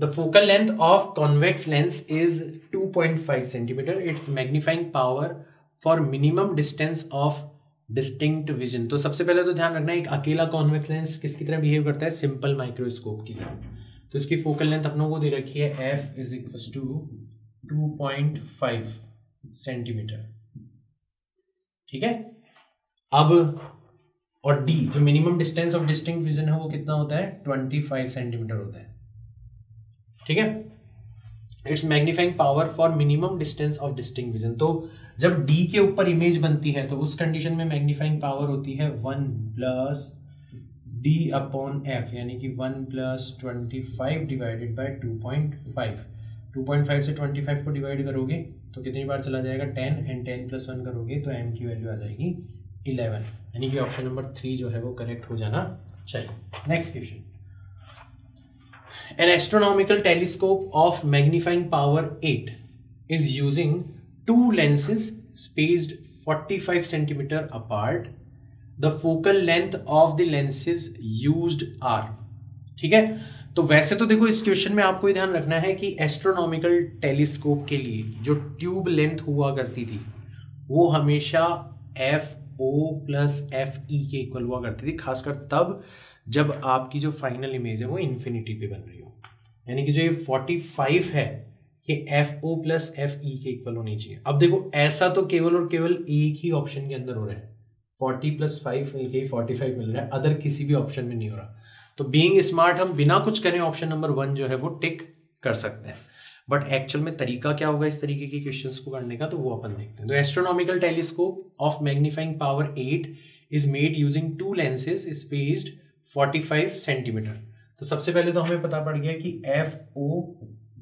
The focal length of convex lens is 2.5 centimetre its magnifying power for minimum distance of distinct vision तो सबसे पहले तो ध्यान रखना, एक अकेला कॉन्वेक्स लेंस किसकी तरह बिहेव करता है? सिंपल माइक्रोस्कोप की तरह। तो इसकी फोकल लेंथ अपनों को दे रखी है F is equal to two point five centimetre ठीक है? अब, और डी जो minimum distance of distinct vision है, वो कितना होता है? ट्वेंटी फाइव सेंटीमीटर होता है। ठीक है? Its magnifying power for minimum distance of distinct vision तो जब डी के ऊपर इमेज बनती है तो उस कंडीशन में मैग्नीफाइंग पावर होती है one plus D upon F यानी कि one plus twenty five divided by two point five two point five से ट्वेंटी फाइव को डिवाइड करोगे तो कितनी बार चला जाएगा? Ten and ten plus one करोगे तो एम की वैल्यू आ जाएगी इलेवन यानी कि ऑप्शन नंबर थ्री जो है वो करेक्ट हो जाना चाहिए. Next question An astronomical telescope of magnifying power 8 is using two lenses spaced 45 centimeter apart. The focal length of the lenses used are, ठीक है तो वैसे तो देखो, इस क्वेश्चन में आपको ध्यान रखना है कि एस्ट्रोनॉमिकल टेलीस्कोप के लिए जो ट्यूब लेंथ हुआ करती थी, वो हमेशा F O plus F E के इक्वल हुआ करती थी, खासकर तब जब आपकी जो फाइनल इमेज है वो इन्फिनिटी पे बन रही हो यानी कि जो ये फोर्टी फाइव है, ये F O plus F E के इक्वल होनी चाहिए। अब देखो, ऐसा तो केवल और केवल एक ही ऑप्शन के अंदर हो रहा है। फोर्टी प्लस फाइव मिल के फोर्टी फाइव मिल रहा है। अदर किसी भी ऑप्शन में नहीं हो रहा। तो बीइंग स्मार्ट हम बिना कुछ करें ऑप्शन नंबर वन जो है, वो टिक कर सकते हैं। बट एक्चुअल में तरीका क्या होगा इस तरीके के क्वेश्चंस को करने का तो वो अपन देखते हैं। तो astronomical telescope of magnifying power eight is made using two lenses spaced 45 centimetre तो सबसे पहले तो हमें पता पड़ गया कि F O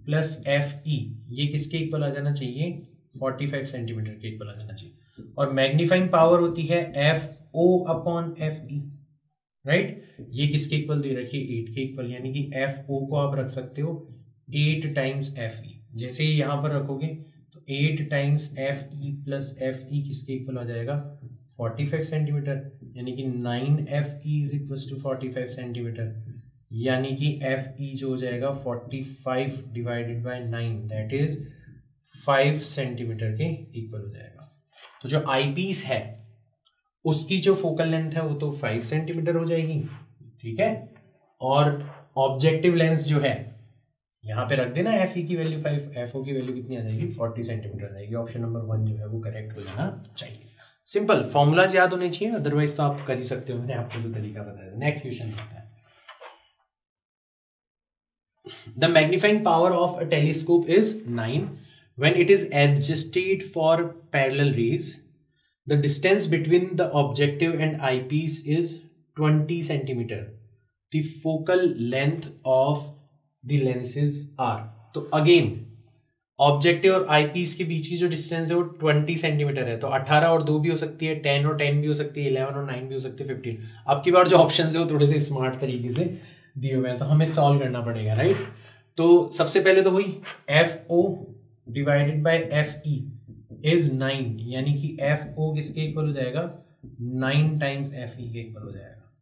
plus F E ये किसके इक्वल आ जाना चाहिए? 45 सेंटीमीटर के इक्वल आ जाना चाहिए। और मैग्नीफाइंग पावर होती है F O upon F E right ये किसके इक्वल दे रखी है? एट के इक्वल यानी कि एफ़ ओ को आप रख सकते हो एट टाइम्स एफ़ ई जैसे ही यहाँ पर रखोगे तो eight times F E plus F E किसके इक्वल आ जाएगा? 45 सेंटीमीटर यानी कि 9 F E is equal to forty centimetre यानी कि एफ़ ई जो हो जाएगा 45 divided by nine that is five centimetre के इक्वल हो जाएगा। तो जो आई पीस है, उसकी जो फोकल लेंथ है, वो तो फाइव सेंटीमीटर हो जाएगी, ठीक है? और ऑब्जेक्टिव लेंस जो है, यहाँ पे रख देना एफ़ ई की वैल्यू फाइव एफ़ ओ की वैल्यू कितनी आ जाएगी? फोर्टी सेंटीमीटर आ जाएगी। ऑप्शन नंबर वन जो है, वो करेक्ट हो जाना चाहिए। सिंपल फॉर्मूलाज याद होने चाहिए अदरवाइज़ तो आप कर ही सकते हो। मैंने आपको जो तरीका बताया next question the magnifying power of a telescope is nine when it is adjusted for parallel rays the distance between the objective and eyepiece is twenty centimetre the focal length of the lenses are तो अगेन ऑब्जेक्टिव और आईपीस के बीच की जो डिस्टेंस है वो ट्वेंटी सेंटीमीटर है। तो अठारह और दो भी हो सकती है टेन और टेन भी हो सकती है इलेवन और नाइन भी हो सकती है फिफ्टीन आपकी बार जो ऑप्शन है वो थोड़े से स्मार्ट तरीके से दिए हुए हैं तो हमें सॉल्व करना पड़ेगा राइट तो सबसे पहले तो वही F O divided by F E is nine यानी कि एफ़ ओ किसके इक्वल हो जाएगा? नाइन टाइम्स एफ़ ई के इक्वल हो जाएगा,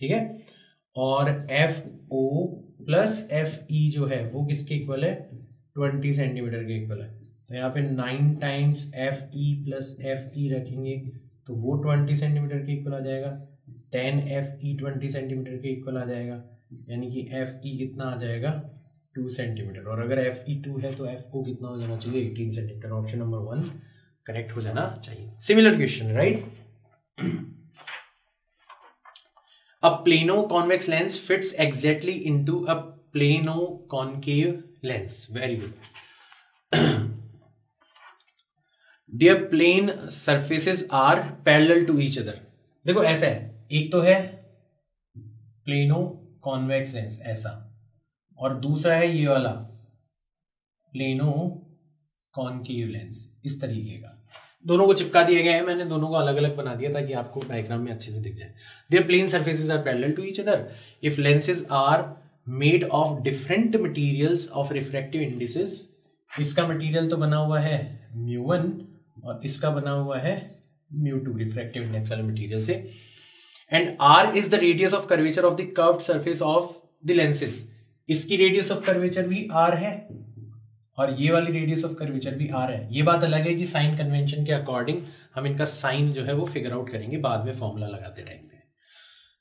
ठीक है? और F O plus F E जो है, वो किसके इक्वल है? ट्वेंटी सेंटीमीटर के इक्वल है। तो यहाँ पे nine times F E plus F E रखेंगे तो वो ट्वेंटी सेंटीमीटर के इक्वल आ जाएगा। Ten F E twenty centimetre के इक्वल आ जाएगा। यानी कि एफ़ ई कितना आ जाएगा? टू सेंटीमीटर और अगर एफ़ ई टू है तो एफ़ ओ कितना हो जाना चाहिए? Eighteen centimetre option number one correct हो जाना चाहिए। Similar question right a plano convex lens fits exactly into a plano concave lens very good their plane surfaces are parallel to each other देखो, ऐसा है। एक तो है प्लेनो कॉन्वेक्स लेंस ऐसा। और दूसरा है ये वाला प्लेनो कॉनकेव लेंस इस तरीके का। दोनों को चिपका दिया गया है, मैंने दोनों को अलग अलग बना दिया ताकि आपको डायग्राम में अच्छे से दिख जाए। Their plane surfaces are parallel to each other if lenses are made of different materials of refractive indices इसका मटेरियल तो बना हुआ है म्यू वन और इसका बना हुआ है म्यू टू रिफ्रैक्टिव इंडेक्स वाले मटेरियल से। And R is the radius of curvature of the curved surface of the lenses इसकी रेडियस ऑफ़ कर्वेचर भी आर है और ये वाली रेडियस ऑफ़ कर्वेचर भी आर है। ये बात अलग है कि साइन कन्वेंशन के अकॉर्डिंग हम इनका साइन जो है वो फिगर आउट करेंगे, बाद में फॉर्मूला लगाते टाइम पे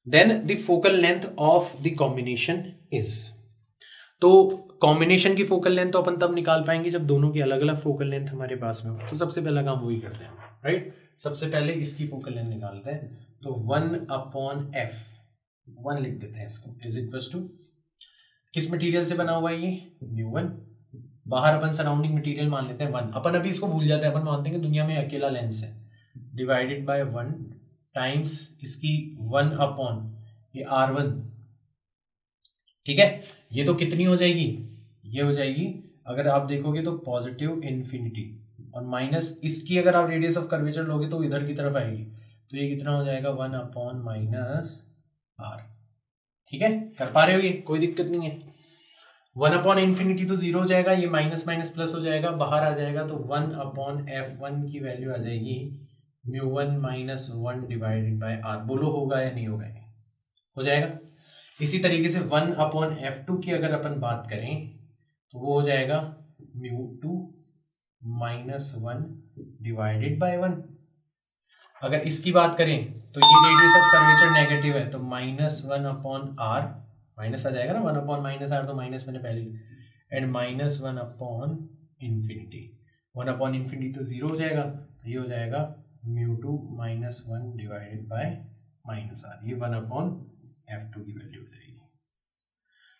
then the focal length of the combination is तो कॉम्बिनेशन की फोकल लेंथ तो अपन तब निकाल पाएँगे जब दोनों की अलग अलग फोकल लेंथ हमारे पास में हो। तो सबसे पहला काम वही करते हैं राइट सबसे पहले इसकी फोकल लेंथ निकालते हैं। तो वन अपॉन एफ़, वन लिख देते हैं इसको इज़ इक्वल टू किस मटेरियल से बना हुआ है ये? म्यू वन बाहर अपन सराउंडिंग मटेरियल मान लेते हैं वन अपन अभी इसको भूल जाते हैं, अपन मानते हैं कि दुनिया में अकेला लेंस है। डिवाइडेड बाय वन टाइम्स इसकी वन अपॉन ये आर वन ठीक है? ये तो कितनी हो जाएगी? ये हो जाएगी, अगर आप देखोगे तो पॉजिटिव इन्फिनिटी और माइनस इसकी अगर आप रेडियस ऑफ़ कर्वेचर लोगे तो इधर की तरफ़ आएगी। तो ये कितना हो जाएगा? One upon minus R. ठीक है? कर पा रहे हो ये? कोई दिक्कत नहीं है। वन अपॉन इन्फिनिटी तो ज़ीरो हो जाएगा, ये माइनस माइनस प्लस हो जाएगा, बाहर आ जाएगा तो वन अपॉन एफ़ वन की वैल्यू आ जाएगी mu one minus one divided by R. बोलो होगा या नहीं होगा हो जाएगा। इसी तरीके से वन अपॉन एफ़ टू की अगर अपन बात करें तो वो हो जाएगा mu two minus one divided by one. अगर इसकी बात करें तो ये रेडियस ऑफ़ कर्वेचर नेगेटिव है तो minus one upon R minus आ जाएगा ना वन अपॉन माइनस आर तो माइनस मैंने पहले and minus one upon infinity one upon infinity तो ज़ीरो हो जाएगा तो ये हो जाएगा mu two minus one divided by minus R ये वन अपॉन एफ़ टू की वैल्यू हो जाएगी।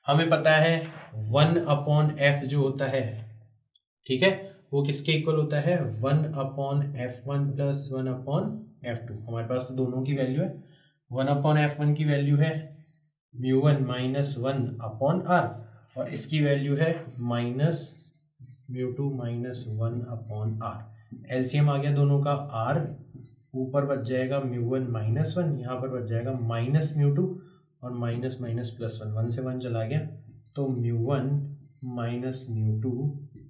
हमें पता है वन अपॉन एफ़ जो होता है, ठीक है? वो किसके इक्वल होता है? One upon F one plus one upon F two. हमारे पास तो दोनों की वैल्यू है। वन अपॉन एफ़ वन की वैल्यू है mu one minus one upon R. और इसकी वैल्यू है minus mu two minus one upon R. LCM आ गया दोनों का आर। ऊपर बच जाएगा म्यू वन माइनस वन, यहाँ पर बच जाएगा माइनस म्यू टू। और minus minus plus one one से वन चला गया। तो mu one minus mu two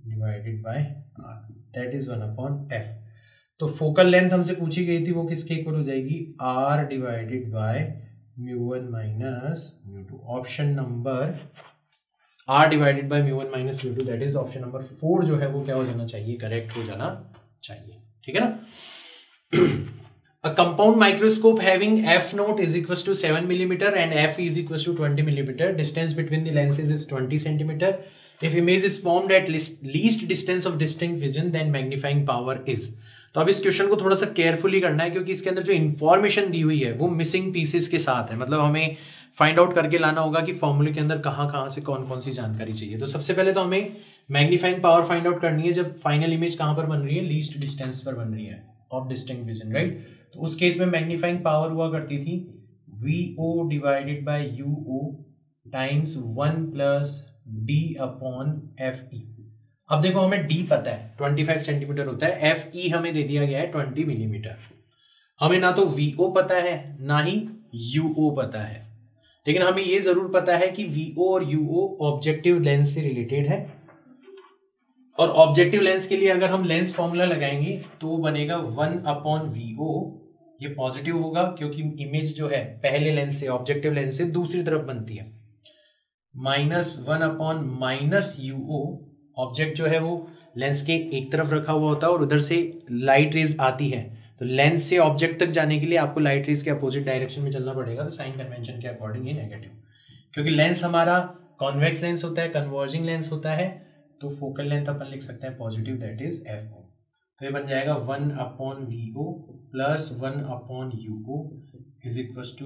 divided by R that is one upon F तो फोकल लेंथ हमसे पूछी गई थी, वो किसके इक्वल हो जाएगी? R divided by mu one minus mu two option number R divided by mu one minus mu two that is option number four जो है, वो क्या हो जाना चाहिए? करेक्ट हो जाना चाहिए। ठीक है ना? A compound microscope having f naught is equals to 7 millimeter and f is equals to 20 millimeter. Distance between the lenses is 20 centimeter. If image is formed at least, least distance of distinct vision, then magnifying power is. तो अब इस क्वेश्चन को थोड़ा सा केयरफुली करना है क्योंकि इसके अंदर जो इन्फॉर्मेशन दी हुई है वो मिसिंग पीसेस के साथ है मतलब हमें फाइंड आउट करके लाना होगा कि फॉर्मूले के अंदर कहाँ कहाँ से कौन कौन सी जानकारी चाहिए तो सबसे पहले तो हमें मैग्नीफाइंग पावर फाइंड आउट करनी है जब फाइनल इमेज कहाँ पर बन रही है लीस्ट डिस्टेंस पर बन रही है ऑफ़ डिस्टिंग विजन राइट तो उस केस में मैग्नीफाइंग पावर हुआ करती थी। V O divided by U O times one plus D upon F E अब देखो हमें डी पता है 25 सेंटीमीटर होता है। एफ़ ई e हमें दे दिया गया है 20 मिलीमीटर हमें ना तो वी ओ पता है, ना ही यू ओ पता है। लेकिन हमें यह ज़रूर पता है कि वी ओ और यू ओ ऑब्जेक्टिव लेंस से रिलेटेड है। और ऑब्जेक्टिव लेंस के लिए अगर हम लेंस फॉर्मूला लगाएँगे तो बनेगा वन अपॉन वी ओ ये पॉजिटिव होगा क्योंकि इमेज जो है, पहले लेंस से ऑब्जेक्टिव लेंस से दूसरी तरफ़ बनती है। Minus one upon minus U O object जो है वो लेंस के एक तरफ़ रखा हुआ होता है और उधर से लाइट रेज आती है। तो लेंस से ऑब्जेक्ट तक जाने के लिए आपको लाइट रेज के अपोजिट डायरेक्शन में चलना पड़ेगा तो साइन कन्वेंशन के अकॉर्डिंग ये नेगेटिव क्योंकि लेंस हमारा कॉन्वेक्स लेंस होता है कन्वर्जिंग लेंस होता है तो फोकल लेंथ अपन लिख सकते हैं positive that is F O तो ये बन जाएगा one upon V O plus one upon U O is equal to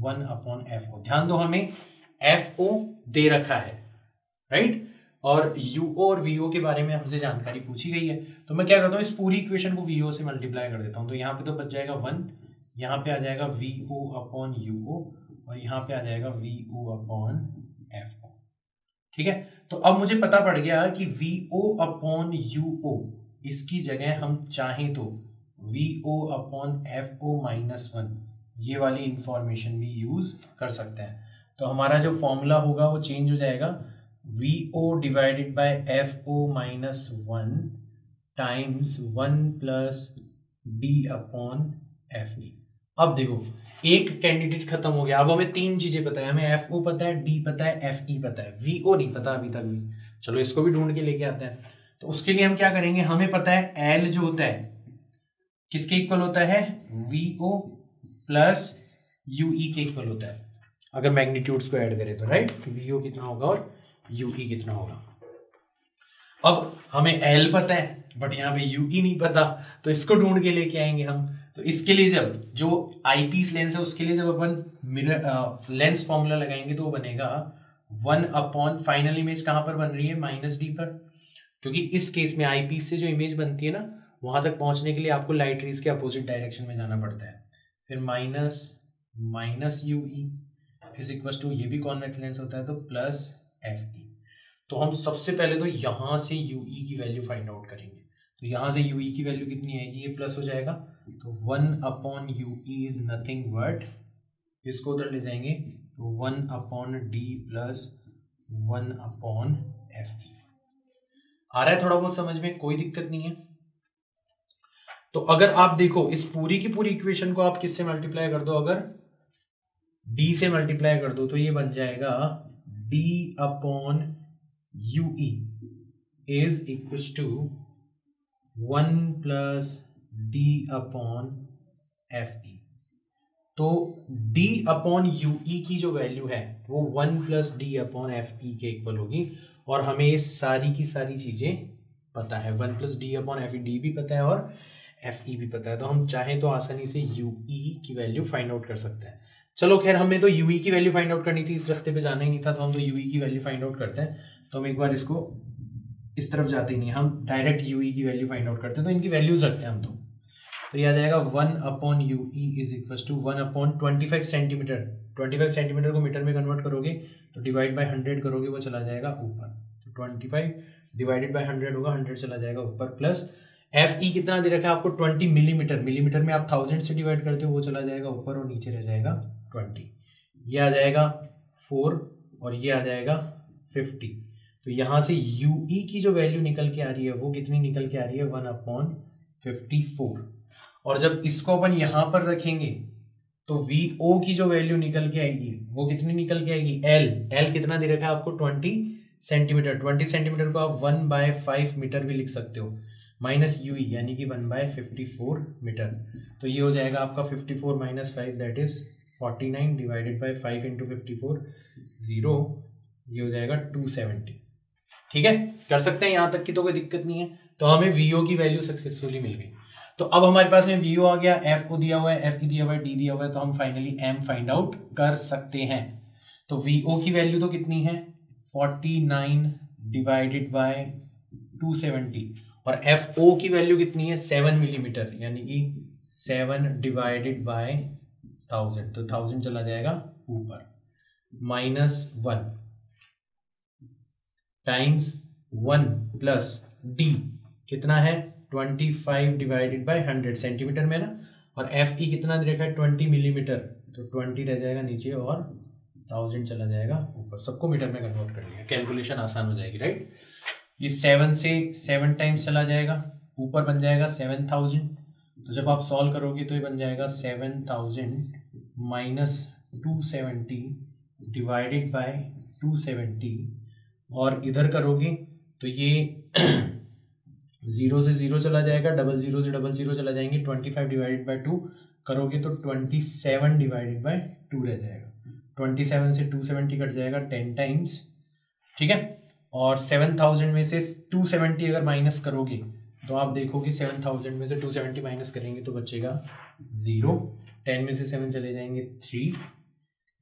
one upon F O. ध्यान दो हमें, एफ़ ओ दे रखा है, राइट? और यू ओ और वी ओ के बारे में हमसे जानकारी पूछी गई है। तो मैं क्या करता हूँ, इस पूरी इक्वेशन को वी ओ से मल्टीप्लाई कर देता हूँ। तो यहाँ पे तो बच जाएगा वन, यहाँ पे आ जाएगा V O upon U O और यहाँ पे आ जाएगा V O upon F O. ठीक है? तो अब मुझे पता पड़ गया कि V O upon U O इसकी जगह हम चाहें तो V O upon F O minus one ये वाली इंफॉर्मेशन भी यूज़ कर सकते हैं। तो हमारा जो फॉर्मूला होगा वो चेंज हो जाएगा। V O divided by F O minus one times one plus D upon F E अब देखो, एक कैंडिडेट खत्म हो गया। अब हमें तीन चीज़ें पता है। हमें एफ़ ओ पता है डी पता है एफ़ ई पता है। वी ओ नहीं पता अभी तक भी। चलो इसको भी ढूंढ के लेके आते हैं। तो उसके लिए हम क्या करेंगे? हमें पता है एल जो होता है, किसके इक्वल होता है? V O plus U E के इक्वल होता है। अगर मैग्नीट्यूड्स को ऐड करें तो राइट वी ओ कितना होगा और यू ई कितना होगा? अब हमें एल पता है बट यहाँ पे यू ई नहीं पता। तो इसको ढूंढ के लेके आएँगे हम। तो इसके लिए जब, जो आईपीस लेंस है, उसके लिए जब अपन मिरर लेंस फॉर्मूला लगाएँगे तो वो बनेगा वन अपॉन फाइनल इमेज कहाँ पर बन रही है? माइनस डी पर। क्योंकि इस केस में आईपीस से जो इमेज बनती है ना, वहाँ तक पहुँचने के लिए आपको लाइट रेज के अपोजिट डायरेक्शन में जाना पड़ता है। फिर minus minus U E is equal to ये भी कॉन्वेक्स लेंस होता है तो प्लस एफ़ ई तो हम सबसे पहले तो यहाँ से यू ई e की वैल्यू फाइंड आउट करेंगे। तो यहाँ से यू ई e की वैल्यू कितनी आएगी? ये प्लस हो जाएगा। तो one upon U E is nothing but इसको उधर ले जाएँगे। तो one upon D plus one upon F E आ रहा है थोड़ा बहुत समझ में, कोई दिक्कत नहीं है। तो अगर आप देखो, इस पूरी की पूरी इक्वेशन को आप किससे मल्टीप्लाई कर दो? अगर डी से मल्टीप्लाई कर दो तो ये बन जाएगा D upon U is equal to one plus D upon F तो डी अपॉन यू ई की जो वैल्यू है, वो one plus D upon F E के इक्वल होगी। और हमें ये सारी की सारी चीज़ें पता है। One plus D upon F D भी पता है और एफ़ ई भी पता है। तो हम चाहें तो आसानी से यू ई की वैल्यू फाइंड आउट कर सकते हैं। चलो खैर हमें तो यू ई की वैल्यू फाइंड आउट करनी थी, इस रास्ते पे जाना ही नहीं था तो हम तो यू ई की वैल्यू फाइंड आउट करते हैं। तो हम एक बार इसको इस तरफ़ जाते ही नहीं, हम डायरेक्ट यू ई की वैल्यू फाइंड आउट करते हैं तो इनकी वैल्यूज़ रखते हैं हम तो। तो यह आ जाएगा one upon U E is equal to one upon twenty five centimetre. Twenty five centimetre को मीटर में कन्वर्ट करोगे तो डिवाइड बाई हंड्रेड करोगे, वो चला जाएगा ऊपर। तो twenty five divided by hundred होगा हंड्रेड चला जाएगा ऊपर। प्लस एफ़ ई कितना दे रखा है आपको? ट्वेंटी मिलीमीटर मिलीमीटर में आप थाउज़ेंड से डिवाइड करते हो, वो चला जाएगा ऊपर और नीचे रह जाएगा ट्वेंटी ये आ जाएगा फोर और ये आ जाएगा फिफ्टी तो यहाँ से यू ई e की जो वैल्यू निकल के आ रही है, वो कितनी निकल के आ रही है? वन अपॉन फिफ्टी फोर और जब इसको अपन यहाँ पर रखेंगे तो वी ओ की जो वैल्यू निकल के आएगी, वो कितनी निकल के आएगी? एल एल कितना दे रखा है आपको? Twenty centimetre. ट्वेंटी सेंटीमीटर को आप वन बाय फाइव मीटर भी लिख सकते हो। माइनस यू यानी कि one by fifty four metre. तो ये हो जाएगा आपका fifty four minus five that is forty nine divided by five into fifty four zero ये हो जाएगा टू सेवेंटी। ठीक है? कर सकते हैं, यहाँ तक की तो कोई दिक्कत नहीं है। तो हमें वीओ की वैल्यू सक्सेसफुली मिल गई। तो अब हमारे पास में वीओ आ गया एफ़ को दिया हुआ है एफ़ की दिया हुआ है डी दिया हुआ है तो हम फाइनली एम फाइंड आउट कर सकते हैं। तो वीओ की वैल्यू तो कितनी है? Forty nine divided by two seventy और एफ़ ओ की वैल्यू कितनी है? सेवन मिलीमीटर यानी कि सेवन डिवाइडेड बाय थाउज़ेंड तो थाउज़ेंड चला जाएगा ऊपर। Minus one times one plus D कितना है? Twenty five divided by hundred centimetre में ना, और एफ़ ई कितना दे रखा है ट्वेंटी मिलीमीटर तो ट्वेंटी रह जाएगा नीचे और थाउज़ेंड चला जाएगा ऊपर। सबको मीटर में कन्वर्ट कर लिया। कैलकुलेशन आसान हो जाएगी राइट ये सेवन से सेवन टाइम्स चला जाएगा। ऊपर बन जाएगा सेवन थाउज़ेंड तो जब आप सॉल्व करोगे तो ये बन जाएगा seven thousand minus two seventy divided by two seventy और इधर करोगे तो ये ज़ीरो से ज़ीरो चला जाएगा, डबल ज़ीरो से डबल ज़ीरो चला जाएँगे twenty five divided by two करोगे तो twenty seven divided by two रह जाएगा। ट्वेंटी सेवन से टू सेवेंटी कट जाएगा टेन टाइम्स ठीक है? और सेवन थाउज़ेंड में से टू सेवेंटी अगर माइनस करोगे तो आप देखोगे सेवन थाउज़ेंड में से टू सेवेंटी माइनस करेंगे तो बचेगा ज़ीरो टेन में से सेवन चले जाएँगे थ्री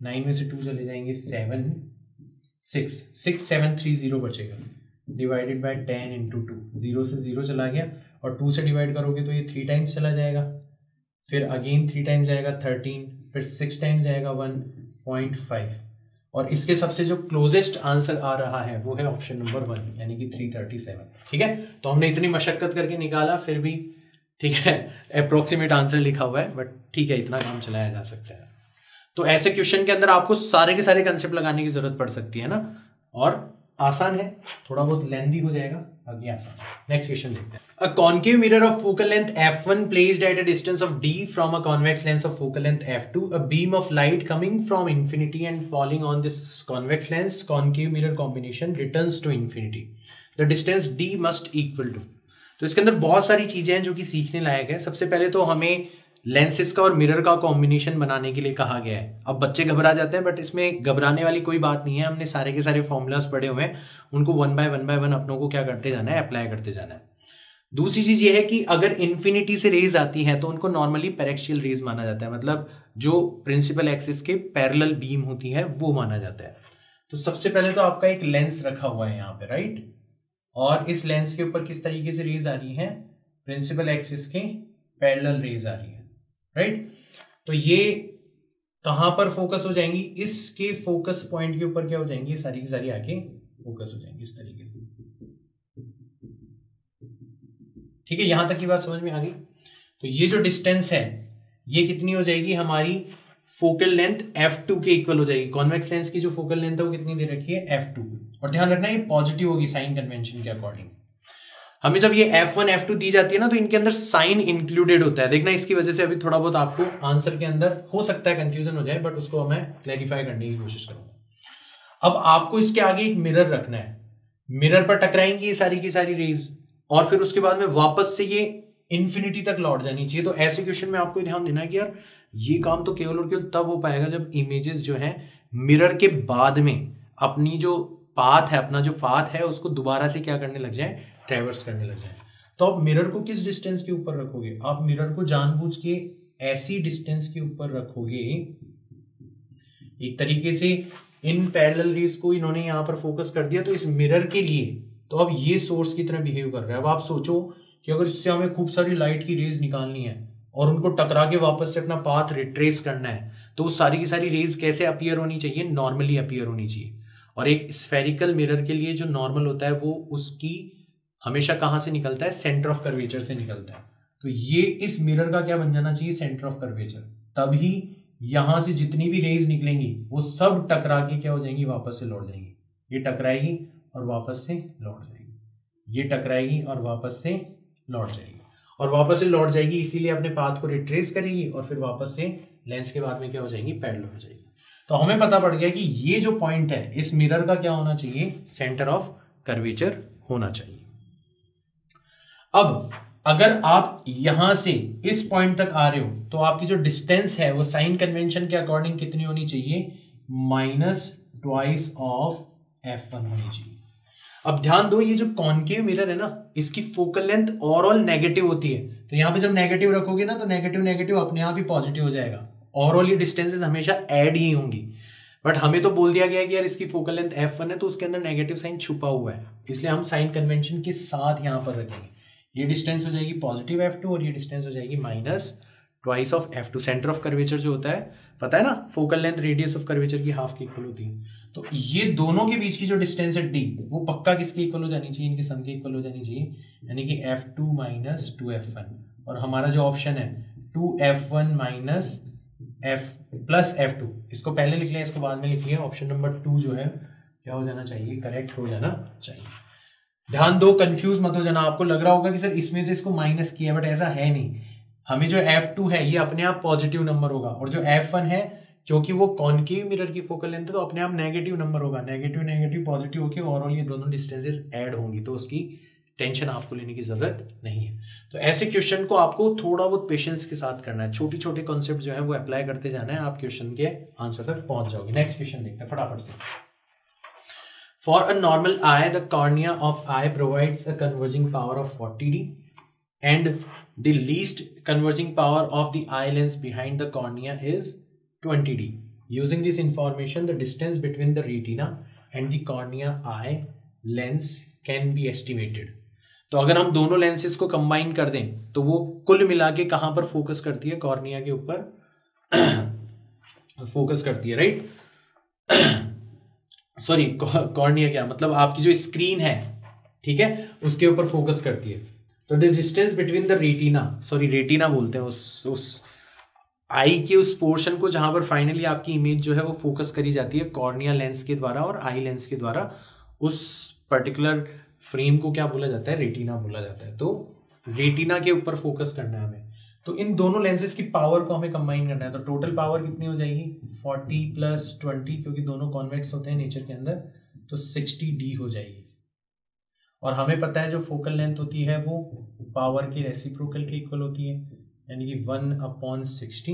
नाइन में से टू चले जाएँगे seven six six seven three zero बचेगा। Divided by ten into two zero से ज़ीरो चला गया और टू से डिवाइड करोगे तो ये थ्री टाइम्स चला जाएगा। फिर अगेन थ्री टाइम्स जाएगा थर्टीन फिर सिक्स टाइम्स जाएगा वन पॉइंट फाइव और इसके सबसे जो क्लोजेस्ट आंसर आ रहा है, वो है ऑप्शन नंबर वन यानी कि थ्री थर्टी सेवन ठीक है? तो हमने इतनी मशक्कत करके निकाला, फिर भी ठीक है अप्रोक्सीमेट आंसर लिखा हुआ है बट ठीक है, इतना काम चलाया जा सकता है। तो ऐसे क्वेश्चन के अंदर आपको सारे के सारे कंसेप्ट लगाने की ज़रूरत पड़ सकती है ना? और आसान है थोड़ा बहुत लेंदी हो जाएगा बाकी आसान नेक्स्ट क्वेश्चन देखते हैं a concave mirror of focal length f1 placed at a distance of d from a convex lens of focal length f2 a beam of light coming from infinity and falling on this convex lens concave mirror combination returns to infinity the distance d must equal to तो इसके अंदर बहुत सारी चीज़ें हैं जो कि सीखने लायक है सबसे पहले तो हमें लेंसेस का और मिरर का कॉम्बिनेशन बनाने के लिए कहा गया है। अब बच्चे घबरा जाते हैं बट इसमें घबराने वाली कोई बात नहीं है। हमने सारे के सारे फॉर्मूलाज पढ़े हुए हैं। उनको one by one by one अपनों को क्या करते जाना है? अप्लाई करते जाना है। दूसरी चीज़ ये है कि अगर इन्फिनिटी से रेज आती है तो उनको नॉर्मली पेरेक्शियल रेज माना जाता है। मतलब जो प्रिंसिपल एक्सिस के पैरेलल बीम होती है, वो माना जाता है। तो सबसे पहले तो आपका एक लेंस रखा हुआ है यहाँ पे राइट और इस लेंस के ऊपर किस तरीके से रेज आ रही है? प्रिंसिपल एक्सिस के पैरेलल रेज आ रही है। राइट तो ये कहाँ पर फोकस हो जाएँगी? इसके फोकस पॉइंट के ऊपर क्या हो जाएँगी? सारी की सारी आके फोकस हो जाएँगी इस तरीके से। ठीक है? यहाँ तक की बात समझ में आ गई? तो ये जो डिस्टेंस है, ये कितनी हो जाएगी? हमारी फोकल लेंथ F2 के इक्वल हो जाएगी। कॉन्वेक्स लेंस की जो फोकल लेंथ है, वो कितनी दे रखी है? F2 और ध्यान रखना, ये पॉजिटिव होगी साइन कन्वेंशन के अकॉर्डिंग हमें जब ये F1 F2 दी जाती है ना तो इनके अंदर साइन इंक्लूडेड होता है। देखना इसकी वजह से अभी थोड़ा बहुत आपको आंसर के अंदर हो सकता है कंफ्यूजन हो जाए बट उसको मैं क्लैरिफाई करने की कोशिश करूँगा। अब आपको इसके आगे एक मिरर रखना है। मिरर पर टकराएँगी ये सारी की सारी रेज और फिर उसके बाद में वापस से ये इन्फिनिटी तक लौट जानी चाहिए। तो ऐसे क्वेश्चन में आपको ध्यान देना कि यार, ये काम तो केवल और केवल तब हो पाएगा जब इमेजेस जो है मिरर के बाद में अपनी जो पाथ है, अपना जो पाथ है, उसको दोबारा से क्या करने लग जाए? ट्रेवर्स करने लग जाए। तो आप मिरर को किस डिस्टेंस के ऊपर रखोगे? आप मिरर को जानबूझ के ऐसी डिस्टेंस के ऊपर रखोगे। एक तरीके से इन पैरेलल रेस को इन्होंने यहाँ पर फोकस कर दिया तो इस मिरर के लिए तो अब ये सोर्स की तरह बिहेव कर रहा है। अब आप सोचो कि अगर इससे हमें खूब सारी लाइट की रेज निकालनी है, और उनको टकरा के वापस से अपना पाथ रिट्रेस करना है तो उस सारी की सारी रेज कैसे अपियर होनी चाहिए? नॉर्मली अपियर होनी चाहिए। और एक स्फेरिकल मिरर के लिए जो नॉर्मल होता है, वो उसकी हमेशा कहाँ से निकलता है? सेंटर ऑफ़ कर्वेचर से निकलता है। तो ये इस मिरर का क्या बन जाना चाहिए? सेंटर ऑफ़ कर्वेचर तभी यहाँ से जितनी भी रेज निकलेंगी, वो सब टकरा के क्या हो जाएँगी? वापस से लौट जाएँगी। ये टकराएगी और वापस से लौट जाएगी। ये टकराएगी और वापस से लौट जाएगी। और वापस से लौट जाएगी, इसीलिए अपने पाथ को रिट्रेस करेगी और फिर वापस से लेंस के बाद में क्या हो जाएगी? पैरल हो जाएगी। तो हमें पता पड़ गया कि ये जो पॉइंट है, इस मिरर का क्या होना चाहिए? सेंटर ऑफ़ कर्वेचर होना चाहिए। अब अगर आप यहाँ से इस पॉइंट तक आ रहे हो तो आपकी जो डिस्टेंस है, वो साइन कन्वेंशन के अकॉर्डिंग कितनी होनी चाहिए? Minus twice of F one होनी चाहिए। अब ध्यान दो, ये जो कॉन्केव मिरर है ना, इसकी फोकल लेंथ ओवरऑल नेगेटिव होती है। तो यहाँ पे जब नेगेटिव रखोगे ना तो नेगेटिव नेगेटिव अपने आप ही पॉजिटिव हो जाएगा। ओवरऑल ये डिस्टेंसेस हमेशा ऐड ही होंगी। बट हमें तो बोल दिया गया कि यार इसकी फोकल लेंथ एफ़ वन है तो उसके अंदर नेगेटिव साइन छुपा हुआ है। इसलिए हम साइन कन्वेंशन के साथ यहाँ पर रखेंगे। ये डिस्टेंस हो जाएगी पॉजिटिव एफ़ टू और ये डिस्टेंस हो जाएगी minus twice of F two centre of curvature जो होता है, पता है ना? Focal length radius of curvature की हाफ़ की इक्वल होती है। तो ये दोनों के बीच की जो डिस्टेंस है डी वो पक्का किसके इक्वल हो जानी चाहिए? इनके सम के इक्वल हो जानी चाहिए। यानी कि F two minus two F one और हमारा जो ऑप्शन है two F one minus F plus F two इसको पहले लिख लिया, इसको बाद में लिख लिया। ऑप्शन नंबर टू जो है, क्या हो जाना चाहिए? करेक्ट हो जाना चाहिए। ध्यान दो कंफ्यूज मत हो जाना। आपको लग रहा होगा कि सर इसमें से इसको माइनस किया बट ऐसा है नहीं। हमें जो F2 है, ये अपने आप पॉजिटिव नंबर होगा। और जो F1 है, क्योंकि वो कॉन्केव मिरर की फोकल लेंथ है तो अपने आप नेगेटिव नंबर होगा। नेगेटिव नेगेटिव पॉजिटिव होकर ओवरऑल ये दोनों डिस्टेंसेस ऐड होंगी तो उसकी टेंशन आपको लेने की ज़रूरत नहीं है। तो ऐसे क्वेश्चन को आपको थोड़ा बहुत पेशेंस के साथ करना है। छोटी छोटे कॉन्सेप्ट जो है, वो अप्लाई करते जाना है। आप क्वेश्चन के आंसर तक पहुँच जाओगे। नेक्स्ट क्वेश्चन देखते हैं, फटाफट से। For a normal eye, the cornea of eye provides a converging power of 40D and the least converging power of the eye lens behind the cornea is 20D. Using this information, the distance between the retina and the cornea eye lens can be estimated. तो अगर हम दोनों लेंसेज को कंबाइन कर दें तो वो कुल मिला के कहाँ पर फोकस करती है कॉर्निया के ऊपर फोकस करती है राइट सॉरी कॉर्निया क्या? मतलब आपकी जो स्क्रीन है, ठीक है? उसके ऊपर फोकस करती है। तो the distance between the retina sorry retina बोलते हैं उस उस आई के उस पोर्शन को जहाँ पर फाइनली आपकी इमेज जो है वो फोकस करी जाती है कॉर्निया लेंस के द्वारा और आई लेंस के द्वारा। उस पर्टिकुलर फ्रेम को क्या बोला जाता है? रेटिना बोला जाता है। तो रेटिना के ऊपर फोकस करना है हमें। तो इन दोनों लेंसेज की पावर को हमें कंबाइन करना है। तो टोटल पावर कितनी हो जाएगी? 40 प्लस ट्वेंटी क्योंकि दोनों कॉन्वेक्स होते हैं नेचर के अंदर तो 60 डी हो जाएगी। और हमें पता है जो फोकल लेंथ होती है, वो पावर की रेसिप्रोकल के इक्वल होती है, यानी कि वन अपॉन सिक्सटी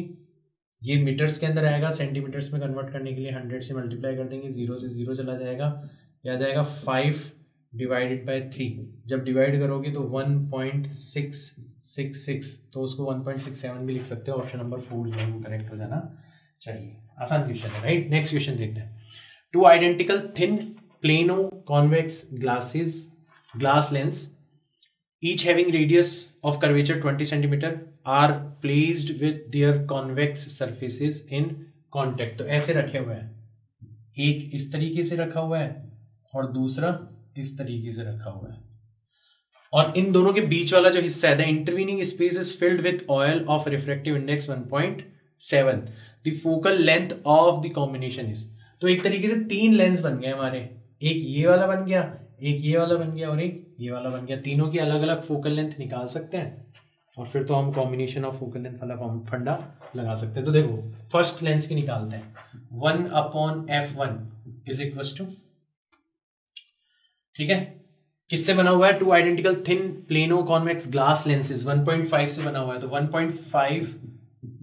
ये मीटर्स के अंदर आएगा सेंटीमीटर्स में कन्वर्ट करने के लिए हंड्रेड से मल्टीप्लाई कर देंगे ज़ीरो से ज़ीरो चला जाएगा। या जाएगा फाइव डिवाइडेड बाय थ्री जब डिवाइड करोगे तो one point six six six तो उसको वन पॉइंट सिक्स सेवन भी लिख सकते हो ऑप्शन नंबर फोर जो है वो करेक्ट हो जाना चाहिए। आसान क्वेश्चन है राइट नेक्स्ट क्वेश्चन देखते हैं। Two identical thin plano convex glasses glass lens, each having radius of curvature 20 centimeter, are placed with their convex surfaces in contact. तो ऐसे रखे हुए हैं। एक इस तरीके से रखा हुआ है और दूसरा इस तरीके से रखा हुआ है। और इन दोनों के बीच वाला जो हिस्सा है the intervening space is filled with oil of refractive index 1.7 the focal length of the combination is तो एक तरीके से तीन लेंस बन गए हमारे। एक ये वाला बन गया, एक ये वाला बन गया और एक ये वाला बन गया। तीनों की अलग अलग फोकल लेंथ निकाल सकते हैं। और फिर तो हम कॉम्बिनेशन ऑफ़ फोकल लेंथ वाला फंडा लगा सकते हैं। तो देखो फ़र्स्ट लेंस की निकालते हैं। One upon f one is equal to ठीक है? किससे बना हुआ है? Two identical thin plano convex glass lenses 1.5 से बना हुआ है। तो 1.5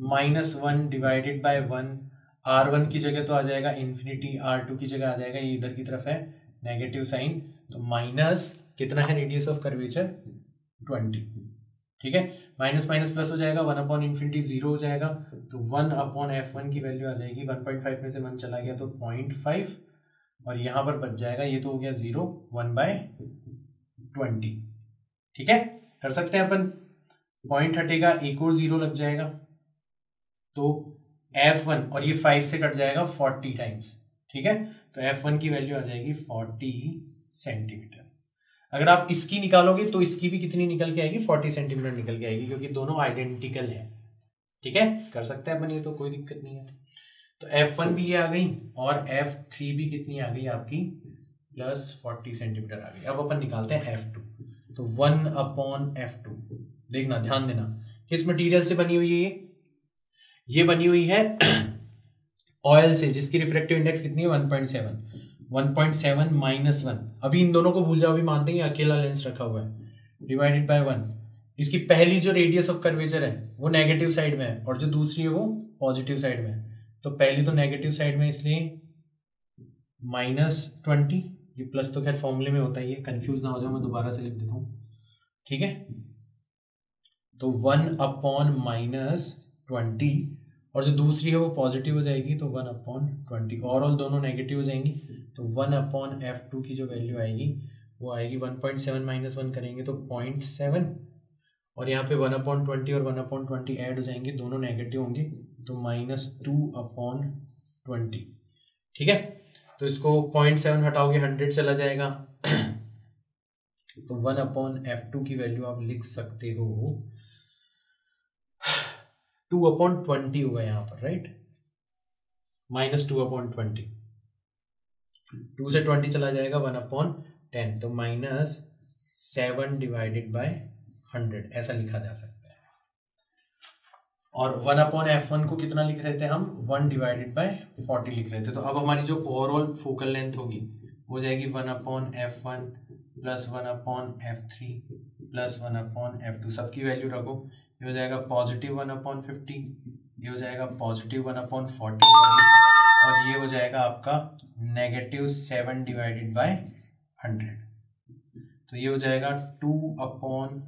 minus one divided by one R one की जगह तो आ जाएगा इन्फिनिटी आर टू की जगह आ जाएगा। ये इधर की तरफ़ है। नेगेटिव साइन तो माइनस कितना है रेडियस ऑफ़ कर्वेचर ट्वेंटी ठीक है? माइनस माइनस प्लस हो जाएगा। वन अपॉन इन्फिनिटी ज़ीरो हो जाएगा। तो वन अपॉन एफ़ वन की वैल्यू आ जाएगी। वन पॉइंट फाइव में से वन चला गया तो पॉइंट फाइव और यहाँ पर बच जाएगा। ये तो हो गया ज़ीरो वन बाय ट्वेंटी। ठीक है? कर सकते हैं अपन। पॉइंट हटेगा, एक और ज़ीरो लग जाएगा। तो एफ़ वन और ये फाइव से कट जाएगा फोर्टी टाइम्स ठीक है? तो एफ़ वन की वैल्यू आ जाएगी फोर्टी सेंटीमीटर अगर आप इसकी निकालोगे तो इसकी भी कितनी निकल के आएगी? फोर्टी सेंटीमीटर निकल के आएगी, क्योंकि दोनों आइडेंटिकल है। ठीक है? कर सकते हैं अपन ये तो कोई दिक्कत नहीं है। तो एफ़ वन भी ये आ गई, और एफ़ थ्री भी कितनी आ गई आपकी? प्लस फोर्टी सेंटीमीटर आ गई अब अपन निकालते हैं एफ़ टू तो वन अपॉन एफ़ टू देखना, ध्यान देना। किस मटेरियल से बनी हुई है ये? ये बनी हुई है (clears throat) ऑयल से, जिसकी रिफ्रेक्टिव इंडेक्स कितनी है? One point seven one point seven minus one अभी इन दोनों को भूल जाओ, अभी मानते हैं अकेला लेंस रखा हुआ है। डिवाइडेड बाय वन इसकी पहली जो रेडियस ऑफ़ कर्वेचर है, वो नेगेटिव साइड में है, और जो दूसरी है वो पॉजिटिव साइड में है। तो पहली तो नेगेटिव साइड में इसलिए माइनस ट्वेंटी ये प्लस तो खैर फॉर्मूले में होता ही है कंफ्यूज ना हो जाए मैं दोबारा से लिख देता हूँ। ठीक है? तो वन अपॉन माइनस ट्वेंटी और जो दूसरी है वो पॉजिटिव हो जाएगी तो वन अपॉन ट्वेंटी ओवरऑल दोनों नेगेटिव हो जाएँगी तो वन अपॉन एफ़ टू की जो वैल्यू आएगी, वो आएगी one point seven minus one करेंगे तो पॉइंट सेवन और यहाँ पे वन अपॉन ट्वेंटी और वन अपॉन ट्वेंटी ऐड हो जाएँगे, दोनों नेगेटिव होंगे तो माइनस टू अपॉन ट्वेंटी ठीक है? तो इसको पॉइंट सेवन हटाओगे हंड्रेड चला जाएगा। तो वन अपॉन एफ़ टू की वैल्यू आप लिख सकते हो। टू अपॉन ट्वेंटी होगा यहाँ पर right minus two upon twenty two से ट्वेंटी चला जाएगा वन अपॉन टेन तो minus seven divided by hundred ऐसा लिखा जा सकता है। और वन अपॉन एफ़ वन को कितना लिख रहे थे हम? वन डिवाइडेड बाय फोर्टी लिख रहे थे। तो अब हमारी जो ओवरऑल फोकल लेंथ होगी, हो जाएगी one upon f one plus one upon f three plus one upon f two सबकी वैल्यू रखो। ये हो जाएगा पॉजिटिव वन अपॉन फिफ्टी ये हो जाएगा पॉजिटिव वन अपॉन फोर्टी और ये हो जाएगा आपका negative seven divided by hundred तो ये हो जाएगा two upon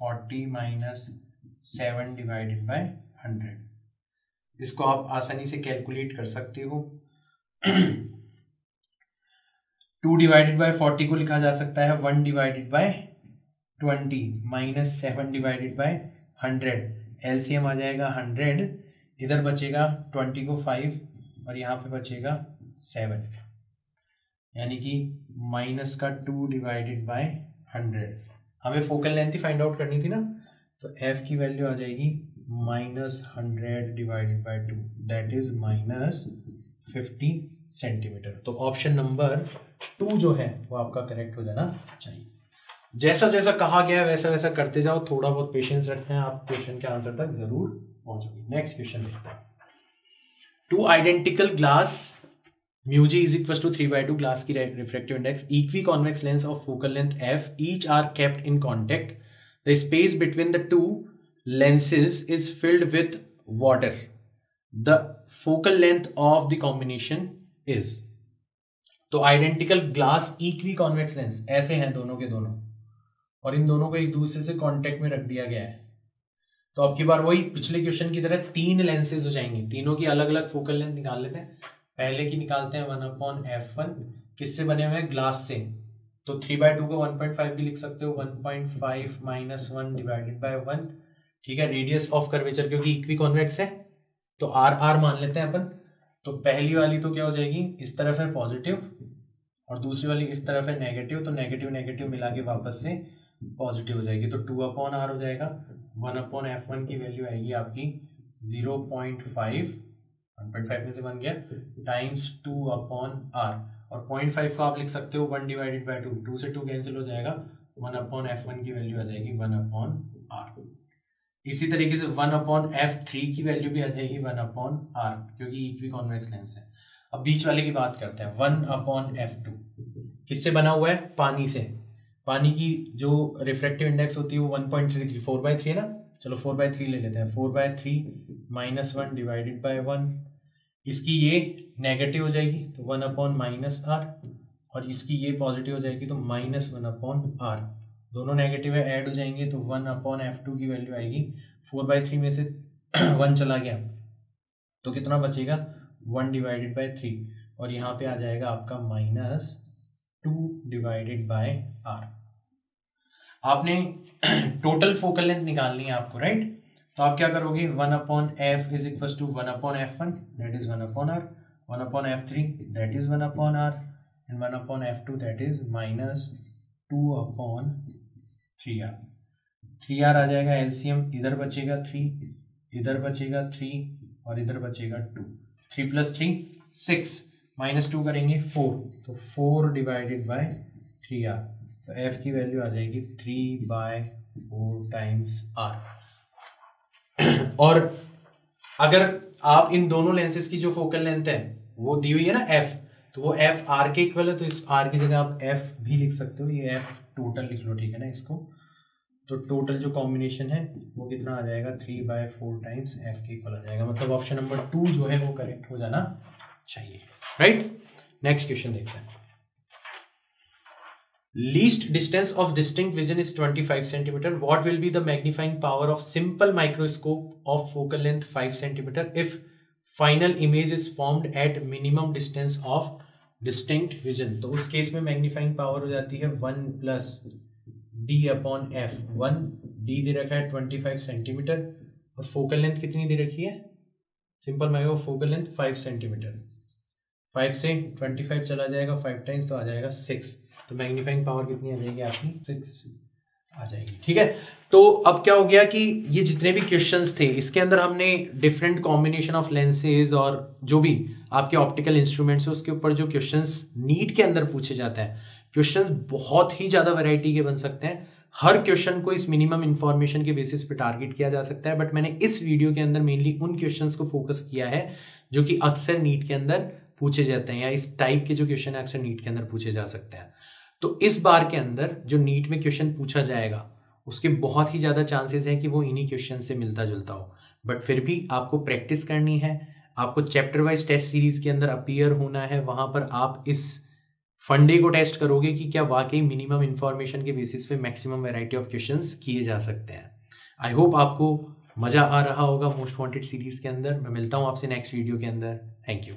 forty minus seven divided by hundred. इसको आप आसानी से कैलकुलेट कर सकते हो। टू डिवाइडेड बाय फोर्टी को लिखा जा सकता है, one divided by twenty minus seven divided by hundred. LCM आ जाएगा हंड्रेड, इधर बचेगा ट्वेंटी को फाइव और यहाँ पे बचेगा सेवन। यानी कि माइनस का टू डिवाइडेड बाय हंड्रेड। हमें फोकल लेंथ ही फाइंड आउट करनी थी ना? तो एफ़ की वैल्यू आ जाएगी minus hundred divided by two that is minus fifty centimetre तो ऑप्शन नंबर टू जो है, वो आपका करेक्ट हो जाना चाहिए। जैसा जैसा कहा गया है, वैसा वैसा करते जाओ। थोड़ा बहुत पेशेंस रखते हैं। आप क्वेश्चन के आंसर तक ज़रूर पहुंचोगे। नेक्स्ट क्वेश्चन देखते हैं। Two identical glass mu g is equal to three by two glass की refractive index equiconvex lens of focal length f each are kept in contact the space between the two lenses is filled with water. The focal length of the combination is तो identical glass equi convex lens ऐसे हैं दोनों के दोनों। और इन दोनों को एक दूसरे से कांटेक्ट में रख दिया गया है। तो अब की बार वही पिछले क्वेश्चन की तरह तीन लेंसेज हो जाएँगे। तीनों की अलग अलग फोकल लेंथ निकाल लेते हैं। पहले की निकालते हैं वन अपॉन एफ़ वन किससे बने हुए हैं? ग्लास से। तो थ्री बाय टू को वन पॉइंट फाइव भी लिख सकते हो one point five minus one divided by one ठीक है रेडियस ऑफ़ कर्वेचर क्योंकि इक्वी कॉन्वेक्स है तो आर आर मान लेते हैं अपन तो पहली वाली तो क्या हो जाएगी, इस तरफ़ है पॉजिटिव और दूसरी वाली इस तरफ़ है नेगेटिव तो नेगेटिव नेगेटिव मिला के वापस से पॉजिटिव हो जाएगी तो टू अपॉन आर हो जाएगा वन अपॉन एफ़ वन की वैल्यू आएगी आपकी zero point five one point five में से बन गया टाइम्स टू अपॉन आर और पॉइंट फाइव को आप लिख सकते हो one divided by two. Two से टू कैंसिल हो जाएगा वन अपॉन एफ़ वन की वैल्यू आ जाएगी वन अपॉन आर। इसी तरीके से वन अपॉन एफ़ थ्री की वैल्यू भी आ जाएगी वन अपॉन आर, क्योंकि इक्वी कॉन्वेक्स लेंस है। अब बीच वाले की बात करते हैं, वन अपॉन एफ़ टू। किससे बना हुआ है? पानी से। पानी की जो रिफ्लेक्टिव इंडेक्स होती है वो one point three three, four by three है ना? चलो फोर बाई थ्री ले लेते हैं। Four by three minus one divided by one. इसकी ये नेगेटिव हो जाएगी तो वन अपॉन माइनस आर और इसकी ये पॉजिटिव हो जाएगी तो माइनस वन अपॉन आर दोनों नेगेटिव है ऐड हो जाएँगे तो वन अपॉन एफ़ टू की वैल्यू आएगी। फोर बाई थ्री में से (clears throat) वन चला गया। तो कितना बचेगा? वन डिवाइडेड बाय थ्री और यहाँ पे आ जाएगा आपका minus two divided by R आपने टोटल फोकल लेंथ निकालनी है आपको राइट तो आप क्या करोगे? One upon f is equal to one upon f one that is one upon R one upon f three that is one upon R and one upon f two that is minus two upon three R three R आ जाएगा एलसीएम इधर बचेगा थ्री इधर बचेगा थ्री और इधर बचेगा two three plus three six minus two करेंगे फोर तो four divided by three R तो एफ़ की वैल्यू आ जाएगी three by four times R और अगर आप इन दोनों लेंसेज की जो फोकल लेंथ है वो दी हुई है ना एफ़ तो वो एफ़ आर के इक्वल है तो इस आर की जगह आप एफ़ भी लिख सकते हो, ये एफ़ टोटल लिख लो, ठीक है ना इसको? तो टोटल जो कॉम्बिनेशन है, वो कितना आ जाएगा? Three by four times f के इक्वल आ जाएगा। मतलब ऑप्शन नंबर टू जो है, वो करेक्ट हो जाना चाहिए। राइट नेक्स्ट क्वेश्चन देखते हैं। Least distance of distinct vision is 25 centimeter. What will be the magnifying power of simple microscope of focal length 5 centimeter if final image is formed at minimum distance of distinct vision. तो उस केस में मैग्नीफाइंग पावर हो जाती है one plus D upon f one D दे रखा है ट्वेंटी फाइव सेंटीमीटर और फोकल लेंथ कितनी दे रखी है? Simple micro focal length five centimetre five से ट्वेंटी फाइव चला जाएगा फाइव टाइम्स तो आ जाएगा सिक्स तो मैग्नीफाइंग पावर कितनी आ जाएगी आपकी? सिक्स आ जाएगी, ठीक है? तो अब क्या हो गया कि ये जितने भी क्वेश्चंस थे, इसके अंदर हमने डिफरेंट कॉम्बिनेशन ऑफ़ लेंसेज और जो भी आपके ऑप्टिकल इंस्ट्रूमेंट्स है, उसके ऊपर जो क्वेश्चंस नीट के अंदर पूछे जाते हैं। क्वेश्चंस बहुत ही ज़्यादा वैरायटी के बन सकते हैं। हर क्वेश्चन को इस मिनिमम इन्फॉर्मेशन के बेसिस पे टारगेट किया जा सकता है बट मैंने इस वीडियो के अंदर मेनली उन क्वेश्चंस को फोकस किया है, जो कि अक्सर नीट के अंदर पूछे जाते हैं या इस टाइप के जो क्वेश्चन है, अक्सर नीट के अंदर पूछे जा सकते हैं। तो इस बार के अंदर जो नीट में क्वेश्चन पूछा जाएगा, उसके बहुत ही ज़्यादा चांसेस हैं कि वो इन्हीं क्वेश्चन से मिलता जुलता हो। बट फिर भी आपको प्रैक्टिस करनी है। आपको चैप्टर वाइज टेस्ट सीरीज़ के अंदर अपियर होना है। वहाँ पर आप इस फंडे को टेस्ट करोगे कि क्या वाकई मिनिमम इंफॉर्मेशन के बेसिस पे मैक्सिमम वेराइटी ऑफ़ क्वेश्चंस किए जा सकते हैं। आई होप आपको मज़ा आ रहा होगा मोस्ट वांटेड सीरीज़ के अंदर। मैं मिलता हूँ आपसे नेक्स्ट वीडियो के अंदर। Thank you